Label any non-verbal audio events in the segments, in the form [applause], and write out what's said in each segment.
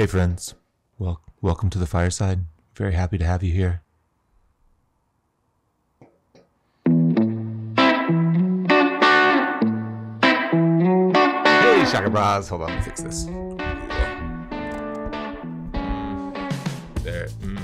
Hey, friends. Well, welcome to the fireside. Very happy to have you here. Hey, Shaka Bras. Hold on, let me fix this. There. Mm.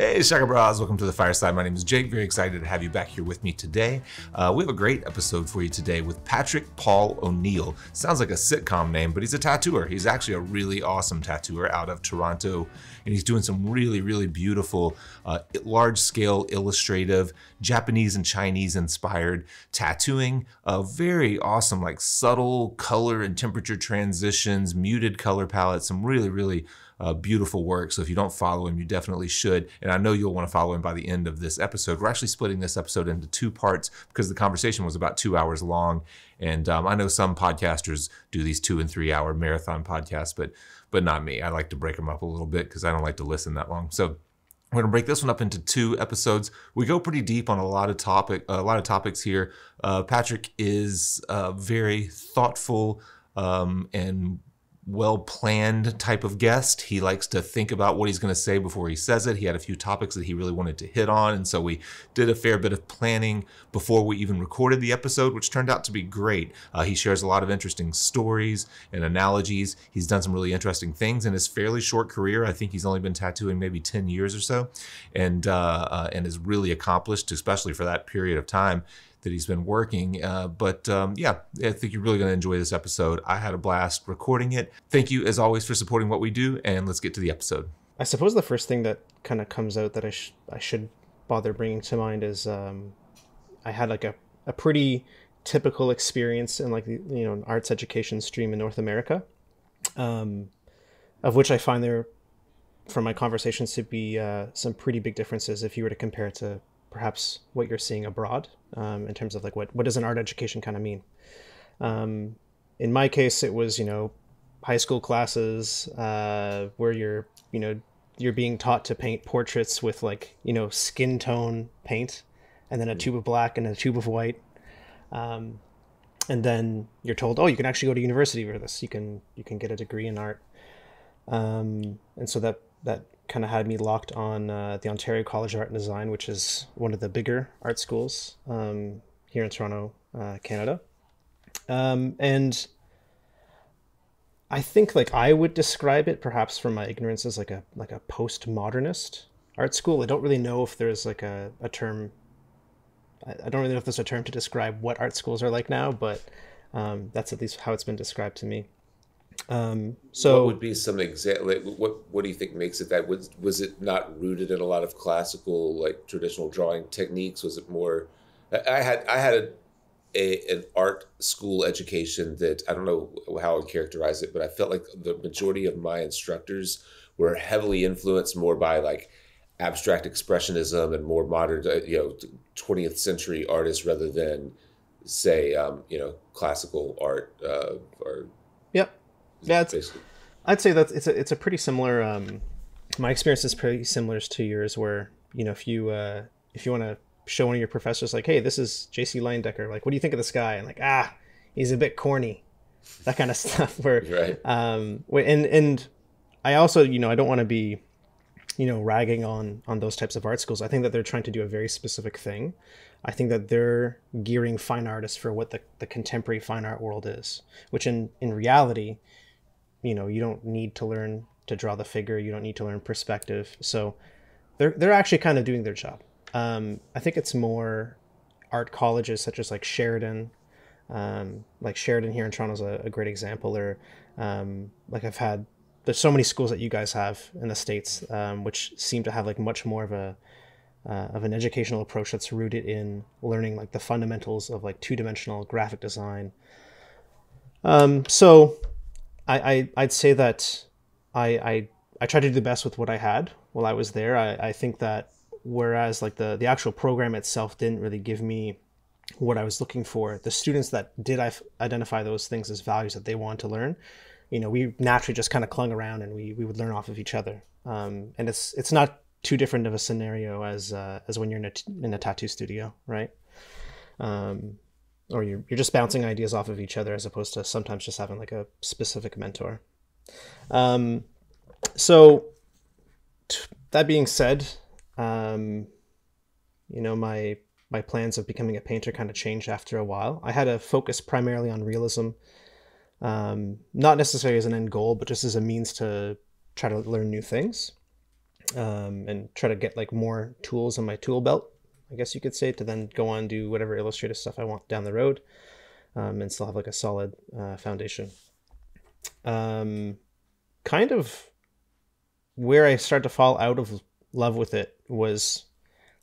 Hey, Shaka Bras. Welcome to the fireside. My name is Jake. Very excited to have you back here with me today. Uh, we have a great episode for you today with Patrick Paul O'Neil. Sounds like a sitcom name, but he's a tattooer. He's actually a really awesome tattooer out of Toronto, and he's doing some really, really beautiful, uh, large scale illustrative, Japanese and Chinese inspired tattooing. Uh, very awesome, like subtle color and temperature transitions, muted color palettes, some really, really uh, beautiful work. So if you don't follow him, you definitely should. And I know you'll want to follow him by the end of this episode. We're actually splitting this episode into two parts because the conversation was about two hours long. And um, I know some podcasters do these two and three hour marathon podcasts, but but not me. I like to break them up a little bit because I don't like to listen that long. So we're gonna break this one up into two episodes. We go pretty deep on a lot of topic, a lot of topics here. Uh, Patrick is a very thoughtful um, and well planned type of guest. He likes to think about what he's going to say before he says it. He had a few topics that he really wanted to hit on. And so we did a fair bit of planning before we even recorded the episode, which turned out to be great. Uh, he shares a lot of interesting stories and analogies. He's done some really interesting things in his fairly short career. I think he's only been tattooing maybe 10 years or so and, uh, uh, and is really accomplished, especially for that period of time that he's been working. Uh, but um, yeah, I think you're really going to enjoy this episode. I had a blast recording it. Thank you, as always, for supporting what we do, and let's get to the episode. I suppose the first thing that kind of comes out that I, sh- I should bother bringing to mind is um, I had like a, a pretty typical experience in like you know an arts education stream in North America, um, of which I find there from my conversations to be uh, some pretty big differences if you were to compare it to perhaps what you're seeing abroad um, in terms of like what what does an art education kind of mean. Um, in my case, it was you know high school classes uh, where you're you know you're being taught to paint portraits with like you know skin tone paint, and then a tube of black and a tube of white. Um, and then you're told, oh, you can actually go to university for this. You can you can get a degree in art. Um, and so that that kind of had me locked on uh, the Ontario College of Art and Design, which is one of the bigger art schools um, here in Toronto, uh, Canada. Um, and I think like I would describe it, perhaps from my ignorance, as like a like a postmodernist art school. I don't really know if there's like a, a term. I, I don't really know if there's a term to describe what art schools are like now, but um, that's at least how it's been described to me. Um, so what would be some example? Like, what what do you think makes it that? Was was it not rooted in a lot of classical, like traditional drawing techniques? Was it more? I had I had a, a an art school education that I don't know how I would characterize it, but I felt like the majority of my instructors were heavily influenced more by like abstract expressionism and more modern, uh, you know, 20th century artists rather than say, um, you know, classical art uh, or. Yeah, it's, I'd say that it's a it's a pretty similar. Um, my experience is pretty similar to yours, where you know if you uh, if you want to show one of your professors like, hey, this is J.C. Leyendecker, like, what do you think of this guy? And like, ah, he's a bit corny, [laughs] that kind of stuff. Where right. um, and and I also you know I don't want to be you know ragging on on those types of art schools. I think that they're trying to do a very specific thing. I think that they're gearing fine artists for what the, the contemporary fine art world is, which in, in reality you know you don't need to learn to draw the figure you don't need to learn perspective. So they're they're actually kind of doing their job. Um, i think it's more art colleges such as like sheridan. Um, like sheridan here in toronto is a, a great example or um, like i've had there's so many schools that you guys have in the states um, which seem to have like much more of a uh, of an educational approach that's rooted in learning like the fundamentals of like two-dimensional graphic design. Um, so I, I would say that I, I I tried to do the best with what I had while I was there. I, I think that whereas like the the actual program itself didn't really give me what I was looking for, the students that did identify those things as values that they want to learn, you know, we naturally just kind of clung around and we, we would learn off of each other. Um, and it's it's not too different of a scenario as uh, as when you're in a, in a tattoo studio, right? Um, or you're, you're just bouncing ideas off of each other as opposed to sometimes just having like a specific mentor um, so that being said, um, you know my my plans of becoming a painter kind of changed after a while. I had a focus primarily on realism, um, not necessarily as an end goal, but just as a means to try to learn new things um, and try to get like more tools in my tool belt, I guess you could say, to then go on do whatever illustrative stuff I want down the road, um, and still have like a solid uh, foundation. Um, kind of where I started to fall out of love with it was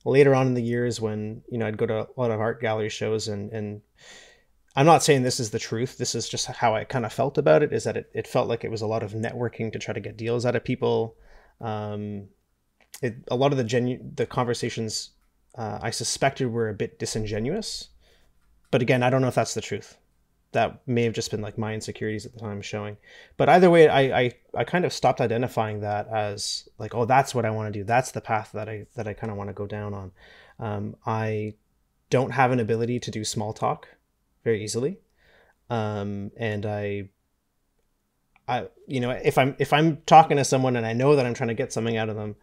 later on in the years when you know I'd go to a lot of art gallery shows and and I'm not saying this is the truth. This is just how I kind of felt about it. Is that it, it felt like it was a lot of networking to try to get deals out of people. Um, it, a lot of the genu- the conversations uh, I suspected we were a bit disingenuous, but again, I don't know if that's the truth. That may have just been like my insecurities at the time showing. But either way, I I, I kind of stopped identifying that as like, oh, that's what I want to do. That's the path that I that I kind of want to go down on. Um, I don't have an ability to do small talk very easily, um, and I I you know if I'm if I'm talking to someone and I know that I'm trying to get something out of them,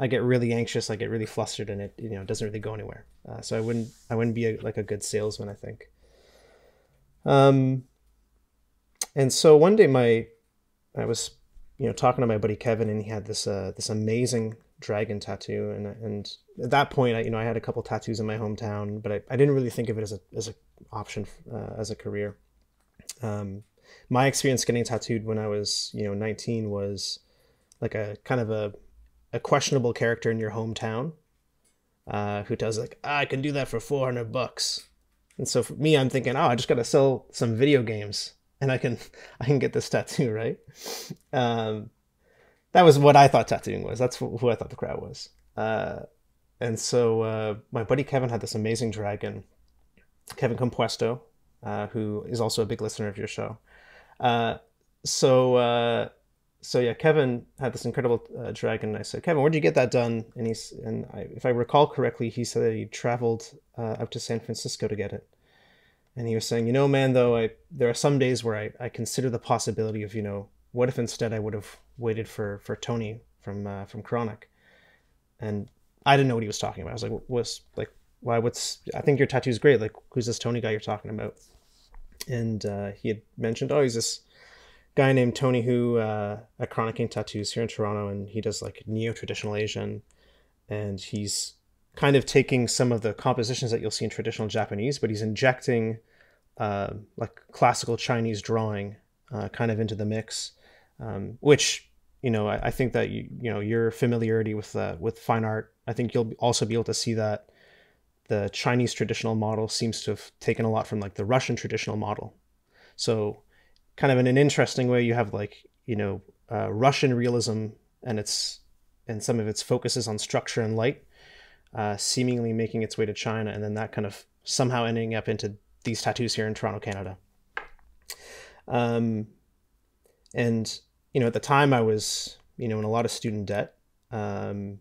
I get really anxious. I get really flustered, and it you know doesn't really go anywhere. Uh, so I wouldn't I wouldn't be a, like a good salesman. I think. Um, and so one day my I was you know talking to my buddy Kevin, and he had this uh, this amazing dragon tattoo, and and at that point I you know I had a couple tattoos in my hometown, but I, I didn't really think of it as a as a option uh, as a career. Um, my experience getting tattooed when I was you know 19 was like a kind of a a questionable character in your hometown uh, who does like ah, I can do that for 400 bucks and so for me, I'm thinking, oh, I just got to sell some video games and I can [laughs] I can get this tattoo, [laughs] right? Um, that was what I thought tattooing was. That's who I thought the crowd was. Uh, and so uh, my buddy Kevin had this amazing dragon, Kevin Compuesto, uh, who is also a big listener of your show. Uh, so uh, so yeah, Kevin had this incredible uh, dragon. I said, Kevin, where'd you get that done? And he's and I, if I recall correctly, he said that he traveled uh, up to San Francisco to get it. And he was saying, you know, man, though, I there are some days where I, I consider the possibility of, you know, what if instead I would have waited for for Tony from uh, from Chronic, and I didn't know what he was talking about. I was like, was like, why? What's? I think your tattoo's great. Like, who's this Tony guy you're talking about? And uh, he had mentioned, oh, he's this guy named Tony who uh, at Chronic Ink Tattoos here in Toronto, and he does like neo traditional Asian, and he's kind of taking some of the compositions that you'll see in traditional Japanese, but he's injecting uh, like classical Chinese drawing uh, kind of into the mix, um, which you know I, I, think that you you know your familiarity with uh, with fine art, I think you'll also be able to see that the Chinese traditional model seems to have taken a lot from like the Russian traditional model. So kind of in an interesting way, you have like you know uh, Russian realism and its and some of its focuses on structure and light, uh, seemingly making its way to China, and then that kind of somehow ending up into these tattoos here in Toronto, Canada. Um, and you know, at the time, I was you know in a lot of student debt, um,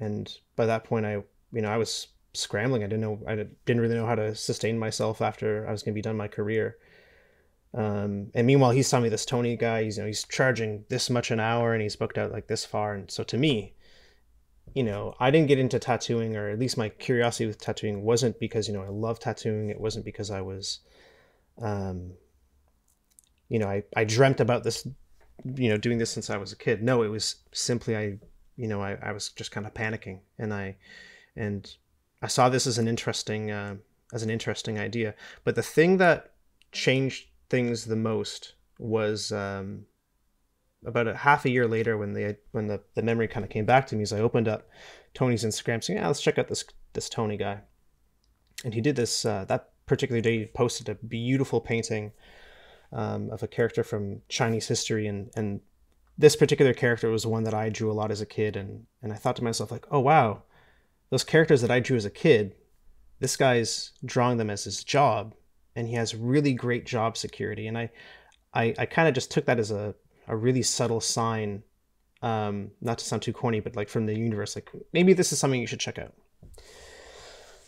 and by that point, I you know I was scrambling. I didn't know I didn't really know how to sustain myself after I was going to be done my career. Um, and meanwhile, he's telling me this Tony guy, he's you know he's charging this much an hour, and he's booked out like this far. And so to me, you know, I didn't get into tattooing, or at least my curiosity with tattooing wasn't because you know I love tattooing. It wasn't because I was, um, you know, I I dreamt about this, you know, doing this since I was a kid. No, it was simply I, you know, I I was just kind of panicking, and I, and I saw this as an interesting uh, as an interesting idea. But the thing that changed things the most was um, about a half a year later when the when the, the memory kind of came back to me as I opened up Tony's Instagram saying, yeah, let's check out this this Tony guy. And he did this uh, that particular day he posted a beautiful painting um, of a character from Chinese history and and this particular character was one that I drew a lot as a kid and and I thought to myself like, oh wow, those characters that I drew as a kid, this guy's drawing them as his job and he has really great job security. And I, I, I kind of just took that as a, a really subtle sign, um, not to sound too corny, but like from the universe, like maybe this is something you should check out.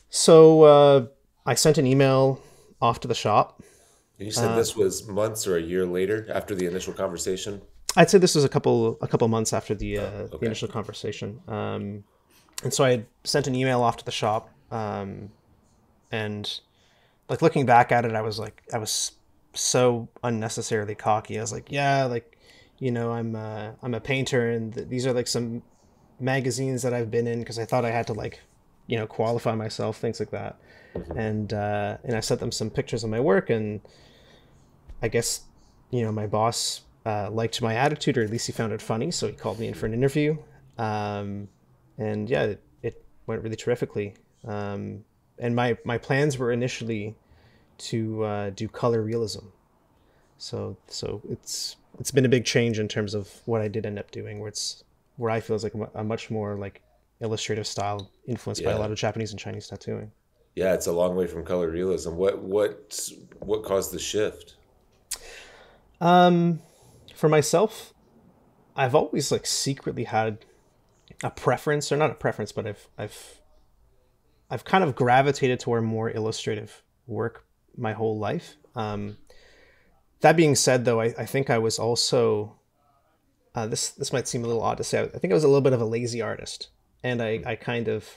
So uh, I sent an email off to the shop. You said uh, this was months or a year later after the initial conversation. I'd say this was a couple a couple months after the uh, okay. the initial conversation, um, and so I had sent an email off to the shop, um, and like looking back at it, I was like I was so unnecessarily cocky. I was like, yeah, like you know, I'm uh, I'm a painter, and th- these are like some magazines that I've been in because I thought I had to like you know qualify myself, things like that, and uh, and I sent them some pictures of my work, and I guess you know my boss uh, liked my attitude, or at least he found it funny, so he called me in for an interview. Um, and yeah, it, it went really terrifically. Um, and my my plans were initially to uh, do color realism. So so it's it's been a big change in terms of what I did end up doing, where it's where I feel is like a much more like illustrative style influenced by a lot of Japanese and Chinese tattooing. Yeah, it's a long way from color realism. What what what caused the shift? Um, for myself, I've always like secretly had a preference, or not a preference, but I've I've I've kind of gravitated toward more illustrative work my whole life. Um, that being said, though, I, I think I was also uh, this this might seem a little odd to say. I think I was a little bit of a lazy artist, and I I kind of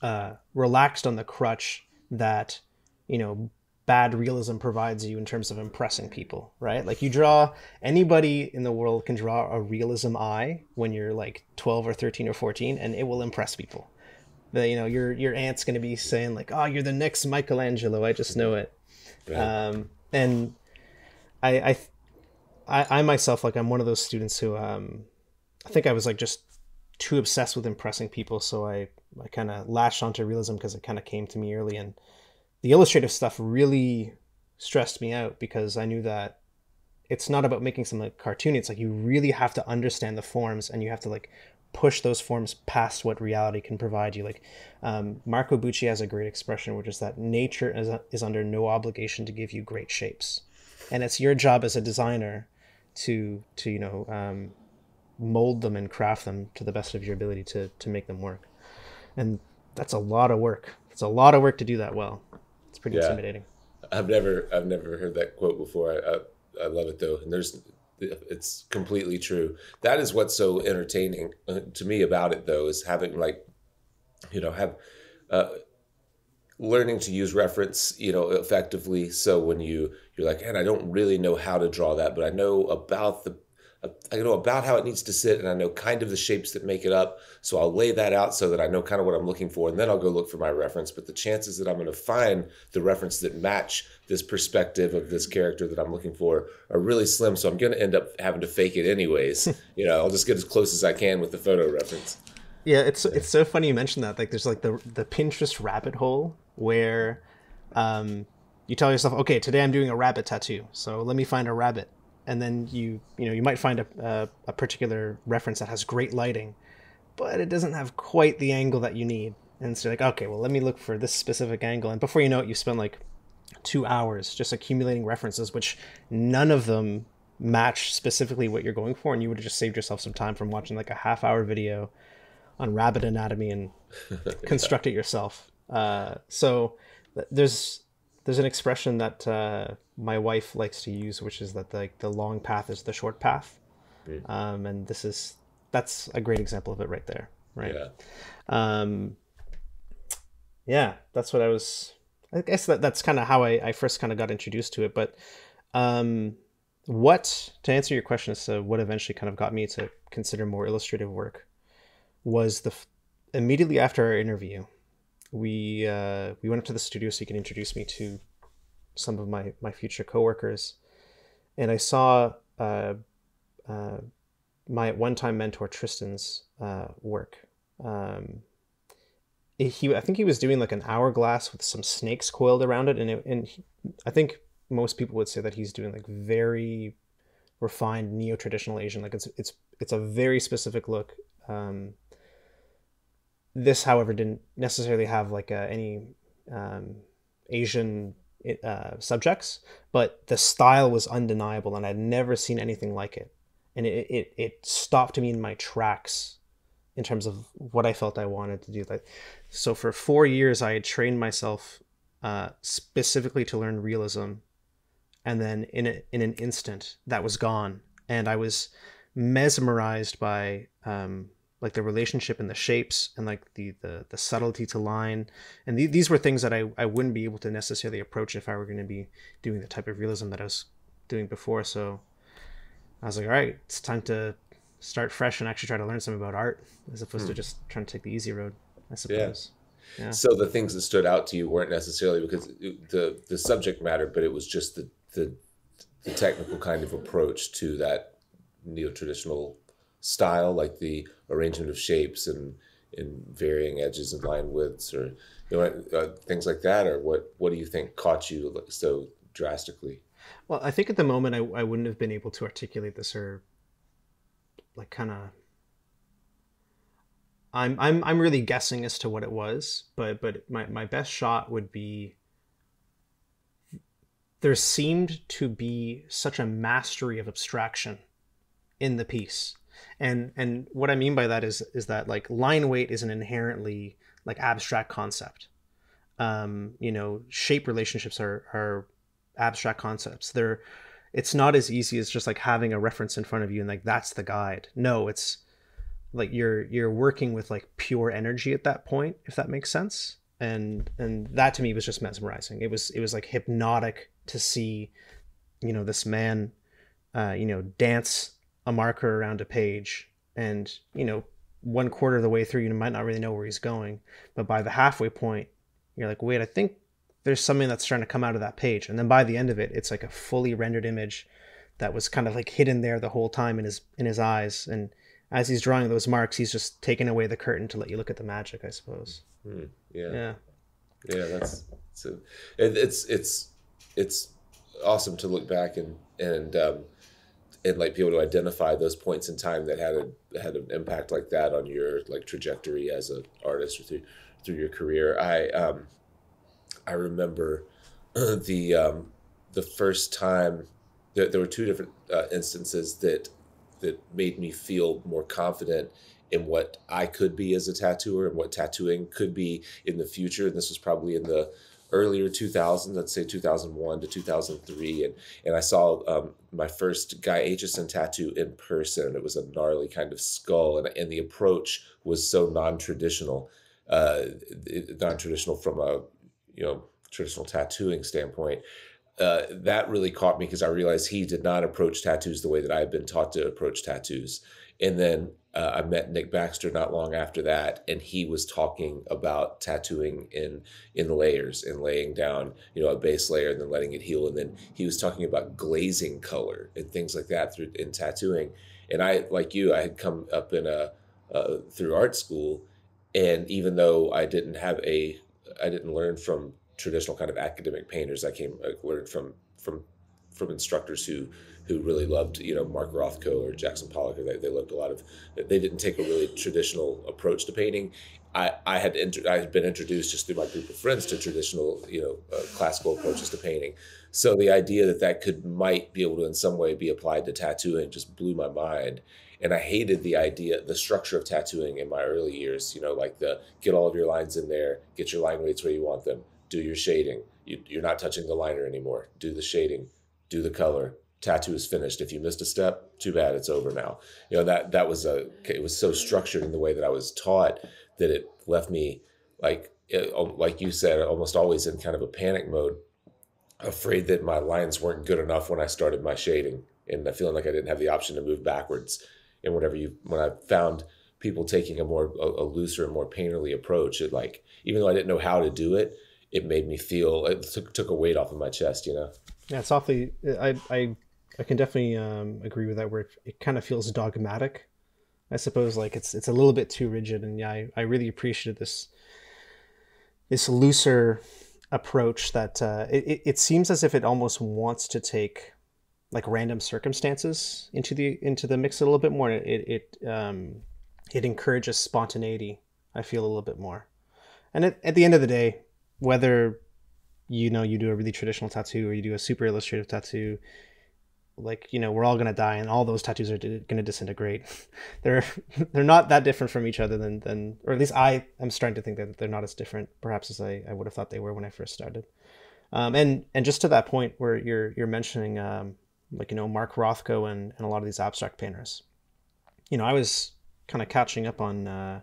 uh, relaxed on the crutch that you know bad realism provides you in terms of impressing people, right? Like you draw anybody in the world can draw a realism eye when you're like 12 or 13 or 14 and it will impress people. The, you know, your your aunt's going to be saying like, "Oh, you're the next Michelangelo. I just know it." Um, and I, I I I myself like I'm one of those students who um I think I was like just too obsessed with impressing people, so I I kind of latched onto realism because it kind of came to me early and the illustrative stuff really stressed me out because I knew that it's not about making something like cartoony. It's like you really have to understand the forms and you have to like push those forms past what reality can provide you. Like um, Marco Bucci has a great expression, which is that nature is, is under no obligation to give you great shapes, and it's your job as a designer to to you know um, mold them and craft them to the best of your ability to to make them work. And that's a lot of work. It's a lot of work to do that well. It's pretty Yeah. intimidating. I've never I've never heard that quote before. I, I I love it though, and there's it's completely true. That is what's so entertaining uh, to me about it though is having like you know have uh, learning to use reference you know effectively. So when you you're like, and I don't really know how to draw that, but I know about the I know about how it needs to sit and I know kind of the shapes that make it up. So I'll lay that out so that I know kind of what I'm looking for and then I'll go look for my reference. But the chances that I'm going to find the reference that match this perspective of this character that I'm looking for are really slim. So I'm going to end up having to fake it anyways. [laughs] you know, I'll just get as close as I can with the photo reference. Yeah, it's it's so funny you mentioned that. Like, there's like the the Pinterest rabbit hole where, um, you tell yourself, okay, today I'm doing a rabbit tattoo, so let me find a rabbit, and then you you know you might find a a, a particular reference that has great lighting, but it doesn't have quite the angle that you need, and so you're like, okay, well, let me look for this specific angle, and before you know it, you spend like two hours just accumulating references, which none of them match specifically what you're going for, and you would have just saved yourself some time from watching like a half hour video on rabbit anatomy and [laughs] construct it yourself. Uh, so th- there's there's an expression that uh, my wife likes to use, which is that like the long path is the short path, um, and this is that's a great example of it right there, right? Yeah. Um, yeah, that's what I was. I guess that that's kind of how I, I first kind of got introduced to it. But um, what to answer your question as to what eventually kind of got me to consider more illustrative work was the immediately after our interview, we uh, we went up to the studio so you can introduce me to some of my my future coworkers, and I saw uh, uh, my one time mentor Tristan's uh, work. Um, he I think he was doing like an hourglass with some snakes coiled around it, and it, and he, I think most people would say that he's doing like very refined neo traditional Asian. Like it's it's it's a very specific look. Um, this, however, didn't necessarily have like uh, any um, Asian uh, subjects, but the style was undeniable, and I'd never seen anything like it, and it it, it stopped me in my tracks in terms of what I felt I wanted to do. Like, so for four years, I had trained myself uh, specifically to learn realism, and then in a, in an instant, that was gone, and I was mesmerized by um, like the relationship and the shapes and like the the, the subtlety to line and the, these were things that I, I wouldn't be able to necessarily approach if i were going to be doing the type of realism that i was doing before so i was like all right it's time to start fresh and actually try to learn something about art as opposed hmm. to just trying to take the easy road i suppose yeah. yeah. so the things that stood out to you weren't necessarily because the the subject matter but it was just the the, the technical kind of approach to that neo-traditional style, like the arrangement of shapes and in varying edges and line widths, or you know uh, things like that, or what what do you think caught you so drastically? Well, I think at the moment I, I wouldn't have been able to articulate this or like kind of I'm I'm I'm really guessing as to what it was, but but my, my best shot would be there seemed to be such a mastery of abstraction in the piece and and what i mean by that is is that like line weight is an inherently like abstract concept. Um you know shape relationships are are abstract concepts. They're it's not as easy as just like having a reference in front of you and like that's the guide. No it's like you're you're working with like pure energy at that point if that makes sense. And and that to me was just mesmerizing. It was it was like hypnotic to see you know this man uh you know dance a marker around a page and you know one quarter of the way through you might not really know where he's going. But by the halfway point you're like wait i think there's something that's trying to come out of that page. And then by the end of it it's like a fully rendered image that was kind of like hidden there the whole time in his in his eyes. And as he's drawing those marks he's just taking away the curtain to let you look at the magic i suppose. Mm, yeah. Yeah. Yeah that's it's, it's it's it's awesome to look back and and um, and like be able to identify those points in time that had a had an impact like that on your like trajectory as an artist or through through your career. I um, I remember [clears throat] the um, the first time there, there were two different uh, instances that that made me feel more confident in what I could be as a tattooer and what tattooing could be in the future. And this was probably in the earlier 2000s, let's say 2001 to 2003, and and I saw um, my first Guy Aitchison tattoo in person. It was a gnarly kind of skull, and and the approach was so non-traditional, uh, non-traditional from a you know traditional tattooing standpoint. Uh, that really caught me because I realized he did not approach tattoos the way that I had been taught to approach tattoos. And then uh, I met Nick Baxter not long after that, and he was talking about tattooing in in layers and laying down, you know, a base layer and then letting it heal. And then he was talking about glazing color and things like that through in tattooing. And I, like you, I had come up in a uh, through art school, and even though I didn't have a, I didn't learn from traditional kind of academic painters. I came, I learned from from from instructors who who really loved, you know, Mark Rothko or Jackson Pollock. Or they, they loved a lot of. They didn't take a really traditional approach to painting. I, I had inter, I had been introduced just through my group of friends to traditional, you know, uh, classical approaches to painting. So the idea that that could might be able to in some way be applied to tattooing just blew my mind. And I hated the idea, the structure of tattooing in my early years. You know, like the get all of your lines in there, get your line weights where you want them, do your shading. You, you're not touching the liner anymore. Do the shading, do the color, tattoo is finished. If you missed a step, too bad, it's over now. You know that that was a it was so structured in the way that I was taught that it left me like eh, it, like you said, almost always in kind of a panic mode, afraid that my lines weren't good enough when I started my shading, and feeling like I didn't have the option to move backwards. And whenever you when I found people taking a more a, a looser and more painterly approach, it like even though I didn't know how to do it, it made me feel it took, took a weight off of my chest, you know. Yeah, it's awfully. I I I can definitely um, agree with that. Where it, kind of feels dogmatic. I suppose like it's it's a little bit too rigid, and yeah, I, I really appreciated this this looser approach that uh, it, it seems as if it almost wants to take like random circumstances into the into the mix a little bit more. It it um, it encourages spontaneity. I feel a little bit more, and at, at the end of the day, whether you know you do a really traditional tattoo or you do a super illustrative tattoo, like you know we're all gonna die and all those tattoos are gonna disintegrate [laughs] they're [laughs] they're not that different from each other than than or at least i am starting to think that they're not as different perhaps as i, I would have thought they were when i first started um, and and just to that point where you're you're mentioning um, like you know Mark Rothko and, and a lot of these abstract painters. You know, I was kind of catching up on uh,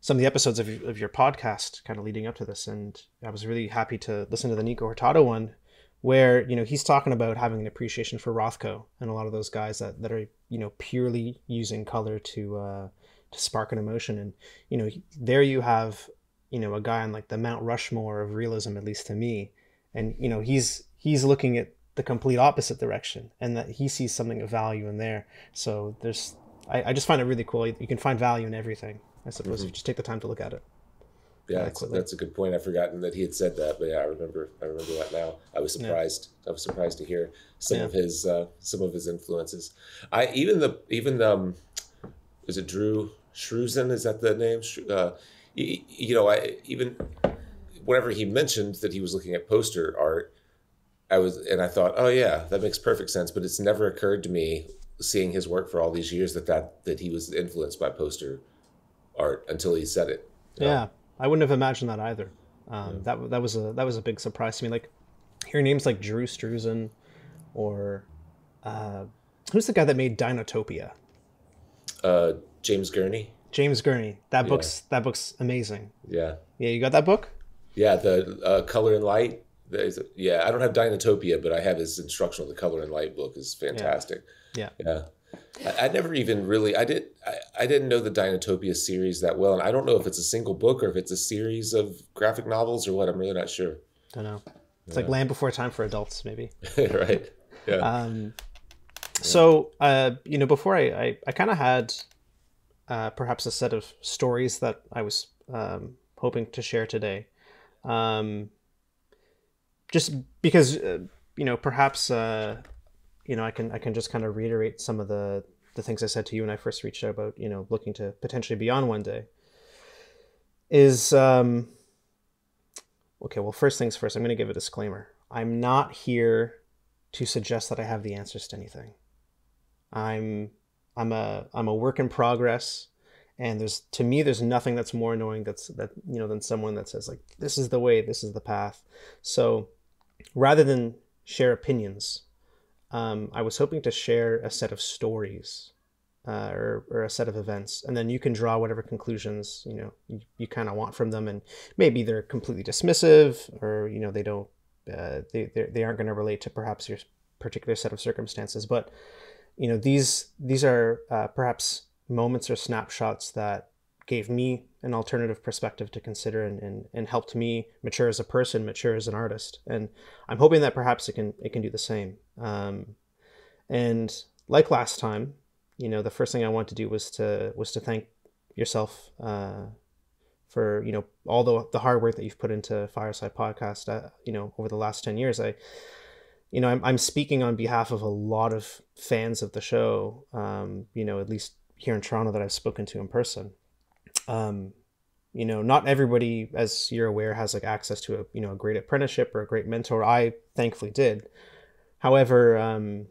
some of the episodes of, of your podcast, kind of leading up to this, and I was really happy to listen to the Nico Hurtado one, where you know he's talking about having an appreciation for Rothko and a lot of those guys that, that are you know purely using color to uh, to spark an emotion, and you know there you have you know a guy on like the Mount Rushmore of realism, at least to me, and you know he's he's looking at the complete opposite direction and that he sees something of value in there. So there's i, I just find it really cool. You can find value in everything i suppose mm-hmm. if you just take the time to look at it yeah that's, that's, a good point i've forgotten that he had said that but yeah i remember i remember that now i was surprised yeah. i was surprised to hear some yeah. of his uh, some of his influences i even the even um is it drew Struzan? is that the name uh, you, you know i even whenever he mentioned that he was looking at poster art I was, and I thought, oh yeah, that makes perfect sense. But it's never occurred to me, seeing his work for all these years, that that that he was influenced by poster art until he said it. Yeah, I wouldn't have imagined that either. Um, yeah. That that was a that was a big surprise to me. Like hearing names like Drew Struzan, or uh, who's the guy that made Dinotopia? Uh, James Gurney. James Gurney. That yeah. book's that book's amazing. Yeah. Yeah, you got that book? Yeah, the uh, Color and Light yeah, I don't have Dinotopia, but I have his instructional. The color and light book is fantastic. Yeah, yeah. yeah. I, I, never even really. I did. I, I didn't know the Dinotopia series that well, and I don't know if it's a single book or if it's a series of graphic novels or what. I'm really not sure. I don't know. It's yeah. like Land Before Time for adults, maybe. [laughs] right. Yeah. Um. So, uh, you know, before I, I, I kind of had, uh, perhaps a set of stories that I was um, hoping to share today. Um, just because uh, you know perhaps uh, you know I can I can just kind of reiterate some of the the things I said to you when I first reached out about you know looking to potentially be on one day is um okay well first things first I'm going to give a disclaimer. I'm not here to suggest that I have the answers to anything. I'm I'm a I'm a work in progress and there's to me there's nothing that's more annoying that's that you know than someone that says like this is the way this is the path. So rather than share opinions, um, I was hoping to share a set of stories uh, or, or a set of events, and then you can draw whatever conclusions you know you, you kind of want from them, and maybe they're completely dismissive, or you know they don't uh, they they aren't going to relate to perhaps your particular set of circumstances, but you know these these are uh, perhaps moments or snapshots that gave me an alternative perspective to consider and, and, and helped me mature as a person, mature as an artist. And I'm hoping that perhaps it can it can do the same. Um, and like last time, you know, the first thing I wanted to do was to was to thank yourself uh, for you know all the the hard work that you've put into Fireside Podcast. Uh, you know, over the last ten years, I you know I'm I'm speaking on behalf of a lot of fans of the show. Um, you know, at least here in Toronto that I've spoken to in person um, you know, not everybody, as you're aware, has like access to a you know a great apprenticeship or a great mentor. I thankfully did. However, um,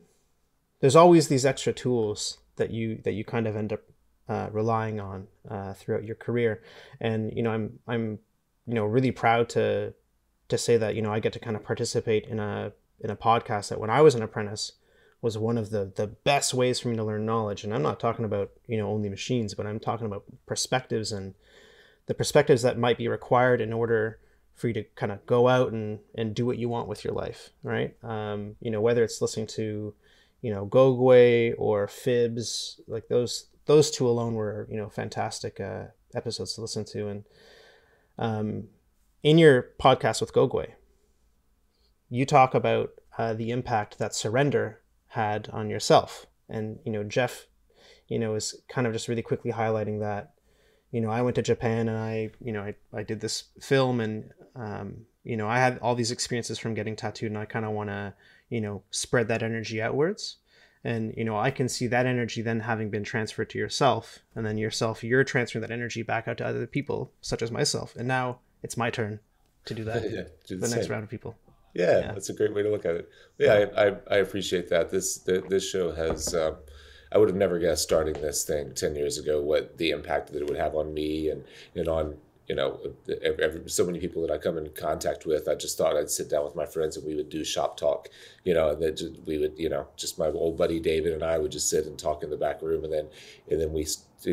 there's always these extra tools that you that you kind of end up uh, relying on uh, throughout your career, and you know, I'm I'm you know really proud to to say that you know I get to kind of participate in a in a podcast that when I was an apprentice was one of the the best ways for me to learn knowledge. And i'm not talking about you know only machines but i'm talking about perspectives and the perspectives that might be required in order for you to kind of go out and and do what you want with your life right um, you know whether it's listening to you know Gogue or fibs like those those two alone were you know fantastic uh, episodes to listen to and um, in your podcast with Gogue you talk about uh, the impact that surrender had on yourself. And, you know, Jeff, you know, is kind of just really quickly highlighting that, you know, I went to Japan and I, you know, I, I did this film and, um, you know, I had all these experiences from getting tattooed and I kind of want to, you know, spread that energy outwards. And, you know, I can see that energy then having been transferred to yourself. And then yourself, you're transferring that energy back out to other people, such as myself. And now it's my turn to do that. [laughs] yeah, do the, the next round of people. Yeah, yeah, that's a great way to look at it. Yeah, I, I, I appreciate that. This the, this show has. Um, I would have never guessed starting this thing ten years ago what the impact that it would have on me and and on you know, every, so many people that I come in contact with, I just thought I'd sit down with my friends and we would do shop talk, you know, and just, we would, you know, just my old buddy David and I would just sit and talk in the back room, and then and then we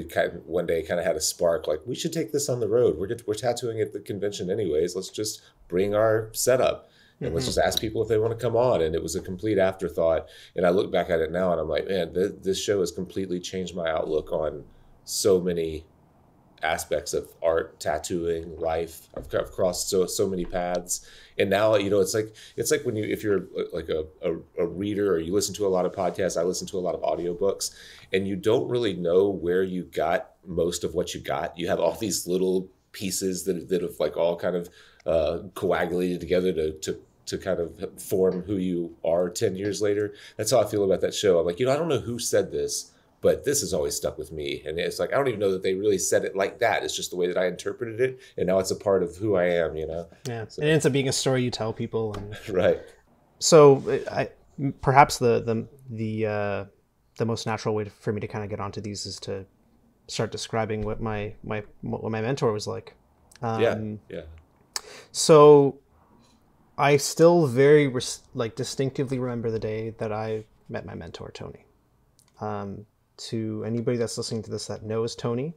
kind of, one day kind of had a spark, like we should take this on the road. We're we're tattooing at the convention anyways. Let's just bring our setup and mm-hmm. let's just ask people if they want to come on. And it was a complete afterthought. And I look back at it now and I'm like, man, th- this show has completely changed my outlook on so many aspects of art, tattooing, life. I've, I've, crossed so so many paths, and now you know it's like it's like when you if you're like a, a, a, reader or you listen to a lot of podcasts. I listen to a lot of audiobooks, and you don't really know where you got most of what you got. You have all these little pieces that that have like all kind of uh, coagulated together to to to kind of form who you are 10 years later. That's how I feel about that show. I'm like, you know, I don't know who said this, but this has always stuck with me. And it's like I don't even know that they really said it like that. It's just the way that I interpreted it, and now it's a part of who I am. You know. Yeah, so, it ends up being a story you tell people. And... [laughs] right. So I perhaps the the the uh, the most natural way for me to kind of get onto these is to start describing what my my what my mentor was like. Um, yeah. Yeah. So I still very like distinctively remember the day that I met my mentor Tony. Um, to anybody that's listening to this that knows Tony,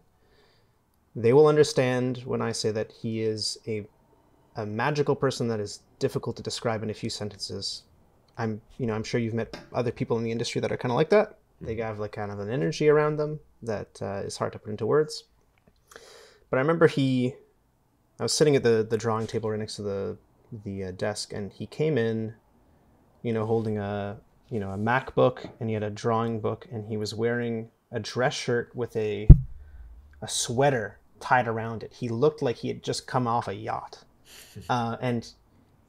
they will understand when I say that he is a a magical person that is difficult to describe in a few sentences. I'm, you know, I'm sure you've met other people in the industry that are kind of like that. They mm-hmm. have like kind of an energy around them that uh, is hard to put into words. But I remember he, I was sitting at the the drawing table right next to the the uh, desk, and he came in, you know, holding a you know a MacBook and he had a drawing book and he was wearing a dress shirt with a a sweater tied around it. He looked like he had just come off a yacht. [laughs] Uh, and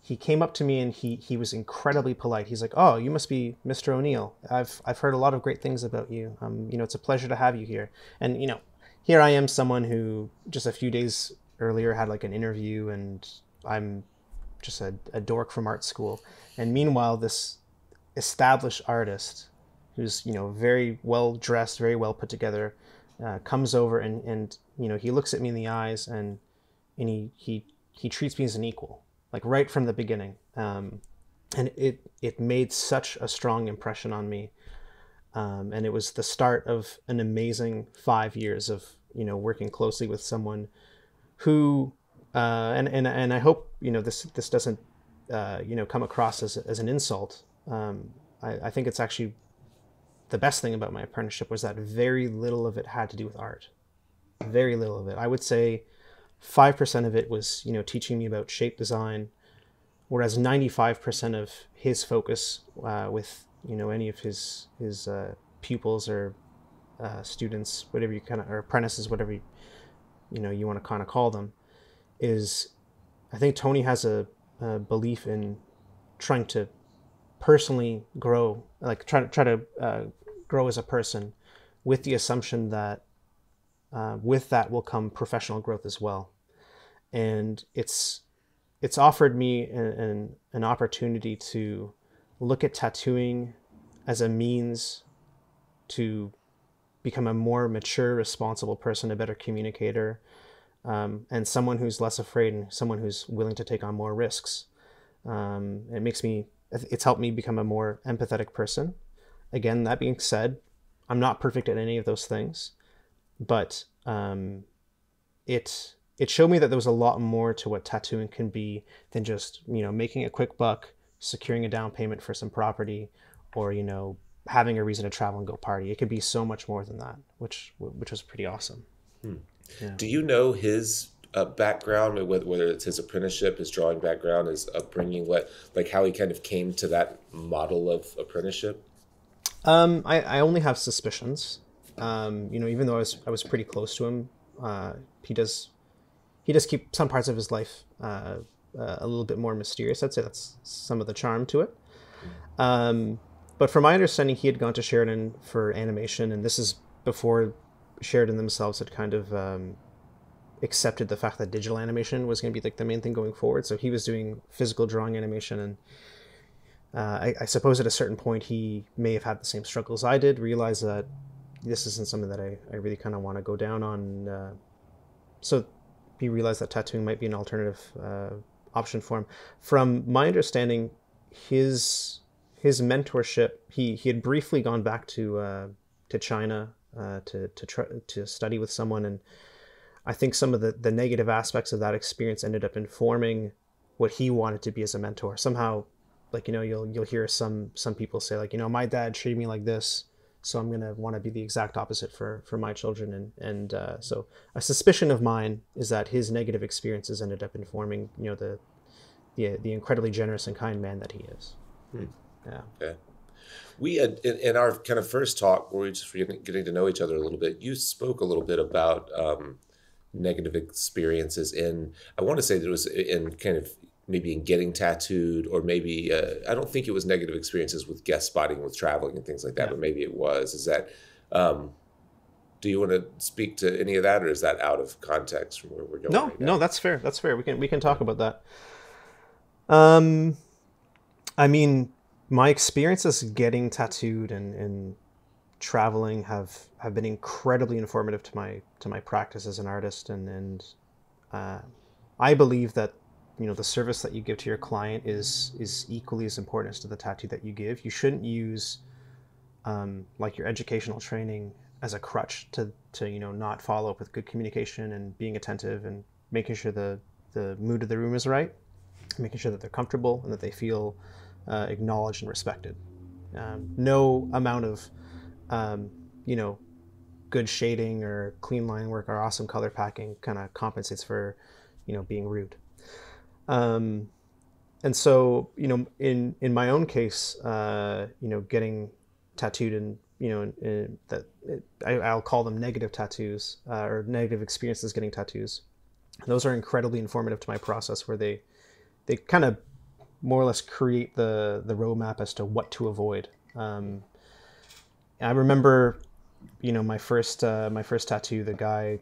he came up to me and he he was incredibly polite. He's like, "Oh, you must be Mr. O'Neil. I've I've heard a lot of great things about you. Um, you know, it's a pleasure to have you here." And you know, here I am, someone who just a few days earlier had like an interview, and I'm just a, a dork from art school. And meanwhile, this established artist who's you know very well dressed, very well put together, uh, comes over and and you know he looks at me in the eyes and and he he he treats me as an equal, like right from the beginning. Um, and it it made such a strong impression on me. Um, and it was the start of an amazing five years of you know working closely with someone who uh, and and and I hope you know this this doesn't uh, you know come across as as an insult um, I, I think it's actually the best thing about my apprenticeship was that very little of it had to do with art. Very little of it. I would say 5% of it was, you know, teaching me about shape design, whereas 95% of his focus uh, with, you know, any of his, his uh, pupils or uh, students, whatever you kind of, or apprentices, whatever you, you know, you want to kind of call them, is I think Tony has a, a belief in trying to personally grow, like try to try to uh, grow as a person, with the assumption that uh, with that will come professional growth as well, and it's it's offered me an, an, an opportunity to look at tattooing as a means to become a more mature, responsible person, a better communicator, um, and someone who's less afraid and someone who's willing to take on more risks. Um, it makes me it's helped me become a more empathetic person. Again, that being said, I'm not perfect at any of those things, but um, it it showed me that there was a lot more to what tattooing can be than just you know making a quick buck, securing a down payment for some property, or you know having a reason to travel and go party. It could be so much more than that, which which was pretty awesome. Hmm. Yeah. Do you know his uh, background, whether it's his apprenticeship, his drawing background, his upbringing, what like how he kind of came to that model of apprenticeship? Um, I, I only have suspicions. Um, you know, even though I was I was pretty close to him, uh, he does he does keep some parts of his life uh, uh, a little bit more mysterious. I'd say that's some of the charm to it. Um, but from my understanding, he had gone to Sheridan for animation, and this is before Sheridan themselves had kind of um, accepted the fact that digital animation was going to be like the main thing going forward. So he was doing physical drawing animation, and uh, I, I, suppose at a certain point he may have had the same struggles I did. Realize that this isn't something that I, I really kind of want to go down on. Uh, so he realized that tattooing might be an alternative uh, option for him. From my understanding, his his mentorship he he had briefly gone back to uh, to China uh, to to try to study with someone and I think some of the the negative aspects of that experience ended up informing what he wanted to be as a mentor somehow like you know you'll you'll hear some some people say like you know my dad treated me like this so I'm gonna want to be the exact opposite for for my children and and uh, so a suspicion of mine is that his negative experiences ended up informing you know the the, the incredibly generous and kind man that he is. Hmm. Yeah. Okay. We had in, in, our kind of first talk, where we just getting, getting to know each other a little bit. You spoke a little bit about um, negative experiences in. I want to say that it was in kind of maybe in getting tattooed, or maybe uh, I don't think it was negative experiences with guest spotting, with traveling and things like that, yeah. but maybe it was. Is that? Um, do you want to speak to any of that, or is that out of context from where we're going? No, right no, that's fair. That's fair. We can we can talk about that. Um, I mean, my experiences getting tattooed and, and traveling have have been incredibly informative to my to my practice as an artist, and and uh, I believe that you know the service that you give to your client is is equally as important as to the tattoo that you give. You shouldn't use um, like your educational training as a crutch to to you know not follow up with good communication and being attentive and making sure the the mood of the room is right making sure that they're comfortable and that they feel uh, acknowledged and respected. Um, no amount of, um, you know, good shading or clean line work or awesome color packing kind of compensates for, you know, being rude. Um, and so, you know, in in my own case, uh, you know, getting tattooed and you know, in, in that it, I, will call them negative tattoos uh, or negative experiences getting tattoos. Those are incredibly informative to my process, where they they kind of more or less create the the roadmap as to what to avoid. Um, I remember, you know, my first uh, my first tattoo, the guy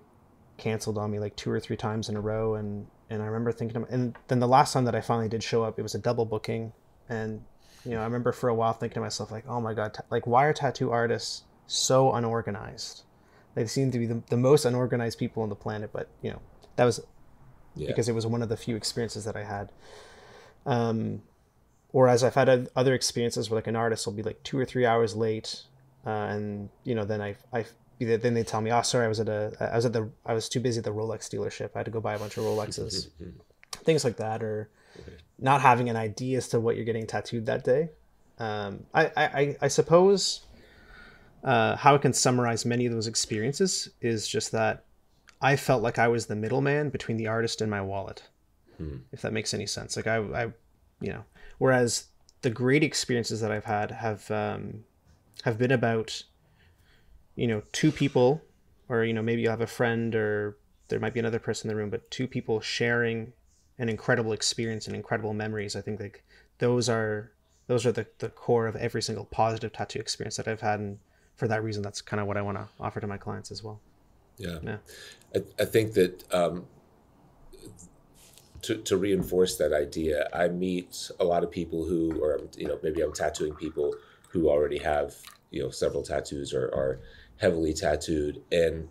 canceled on me like two or three times in a row, and and I remember thinking, and then the last time that I finally did show up, it was a double booking, and you know, I remember for a while thinking to myself like, oh my god, t- like why are tattoo artists so unorganized? They seem to be the, the most unorganized people on the planet, but you know, that was yeah. because it was one of the few experiences that I had. Um, whereas I've had other experiences where like an artist will be like two or three hours late, uh, and you know then I I then they tell me, oh sorry, I was at a I was at the I was too busy at the Rolex dealership. I had to go buy a bunch of Rolexes, [laughs] things like that, or not having an idea as to what you're getting tattooed that day. Um, I, I I suppose. Uh, how I can summarize many of those experiences is just that I felt like I was the middleman between the artist and my wallet, hmm. if that makes any sense. Like I, I, you know, whereas the great experiences that I've had have um, have been about, you know, two people, or you know, maybe you have a friend, or there might be another person in the room, but two people sharing an incredible experience and incredible memories. I think like those are those are the, the core of every single positive tattoo experience that I've had, and for that reason, that's kind of what I want to offer to my clients as well. Yeah. yeah. I, I think that um, to, to reinforce that idea, I meet a lot of people who, or you know, maybe I'm tattooing people who already have you know several tattoos or are heavily tattooed, and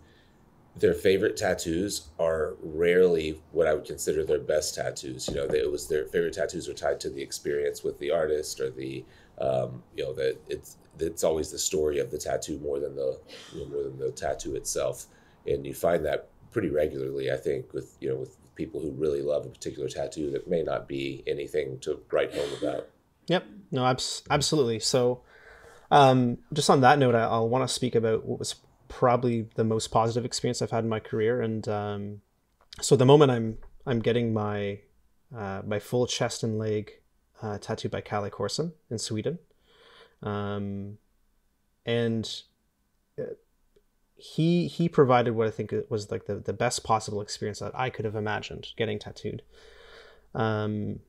their favorite tattoos are rarely what I would consider their best tattoos. You know, they, it was their favorite tattoos are tied to the experience with the artist or the um, you know that it's it's always the story of the tattoo more than the you know, more than the tattoo itself and you find that pretty regularly i think with you know with people who really love a particular tattoo that may not be anything to write home about. Yep. No abs- absolutely. So um, just on that note I, will want to speak about what was probably the most positive experience i've had in my career. And um, so the moment i'm i'm getting my uh, my full chest and leg uh, tattooed by Kalle Korsen in Sweden. Um, and he he provided what I think was like the, the best possible experience that I could have imagined getting tattooed. Um,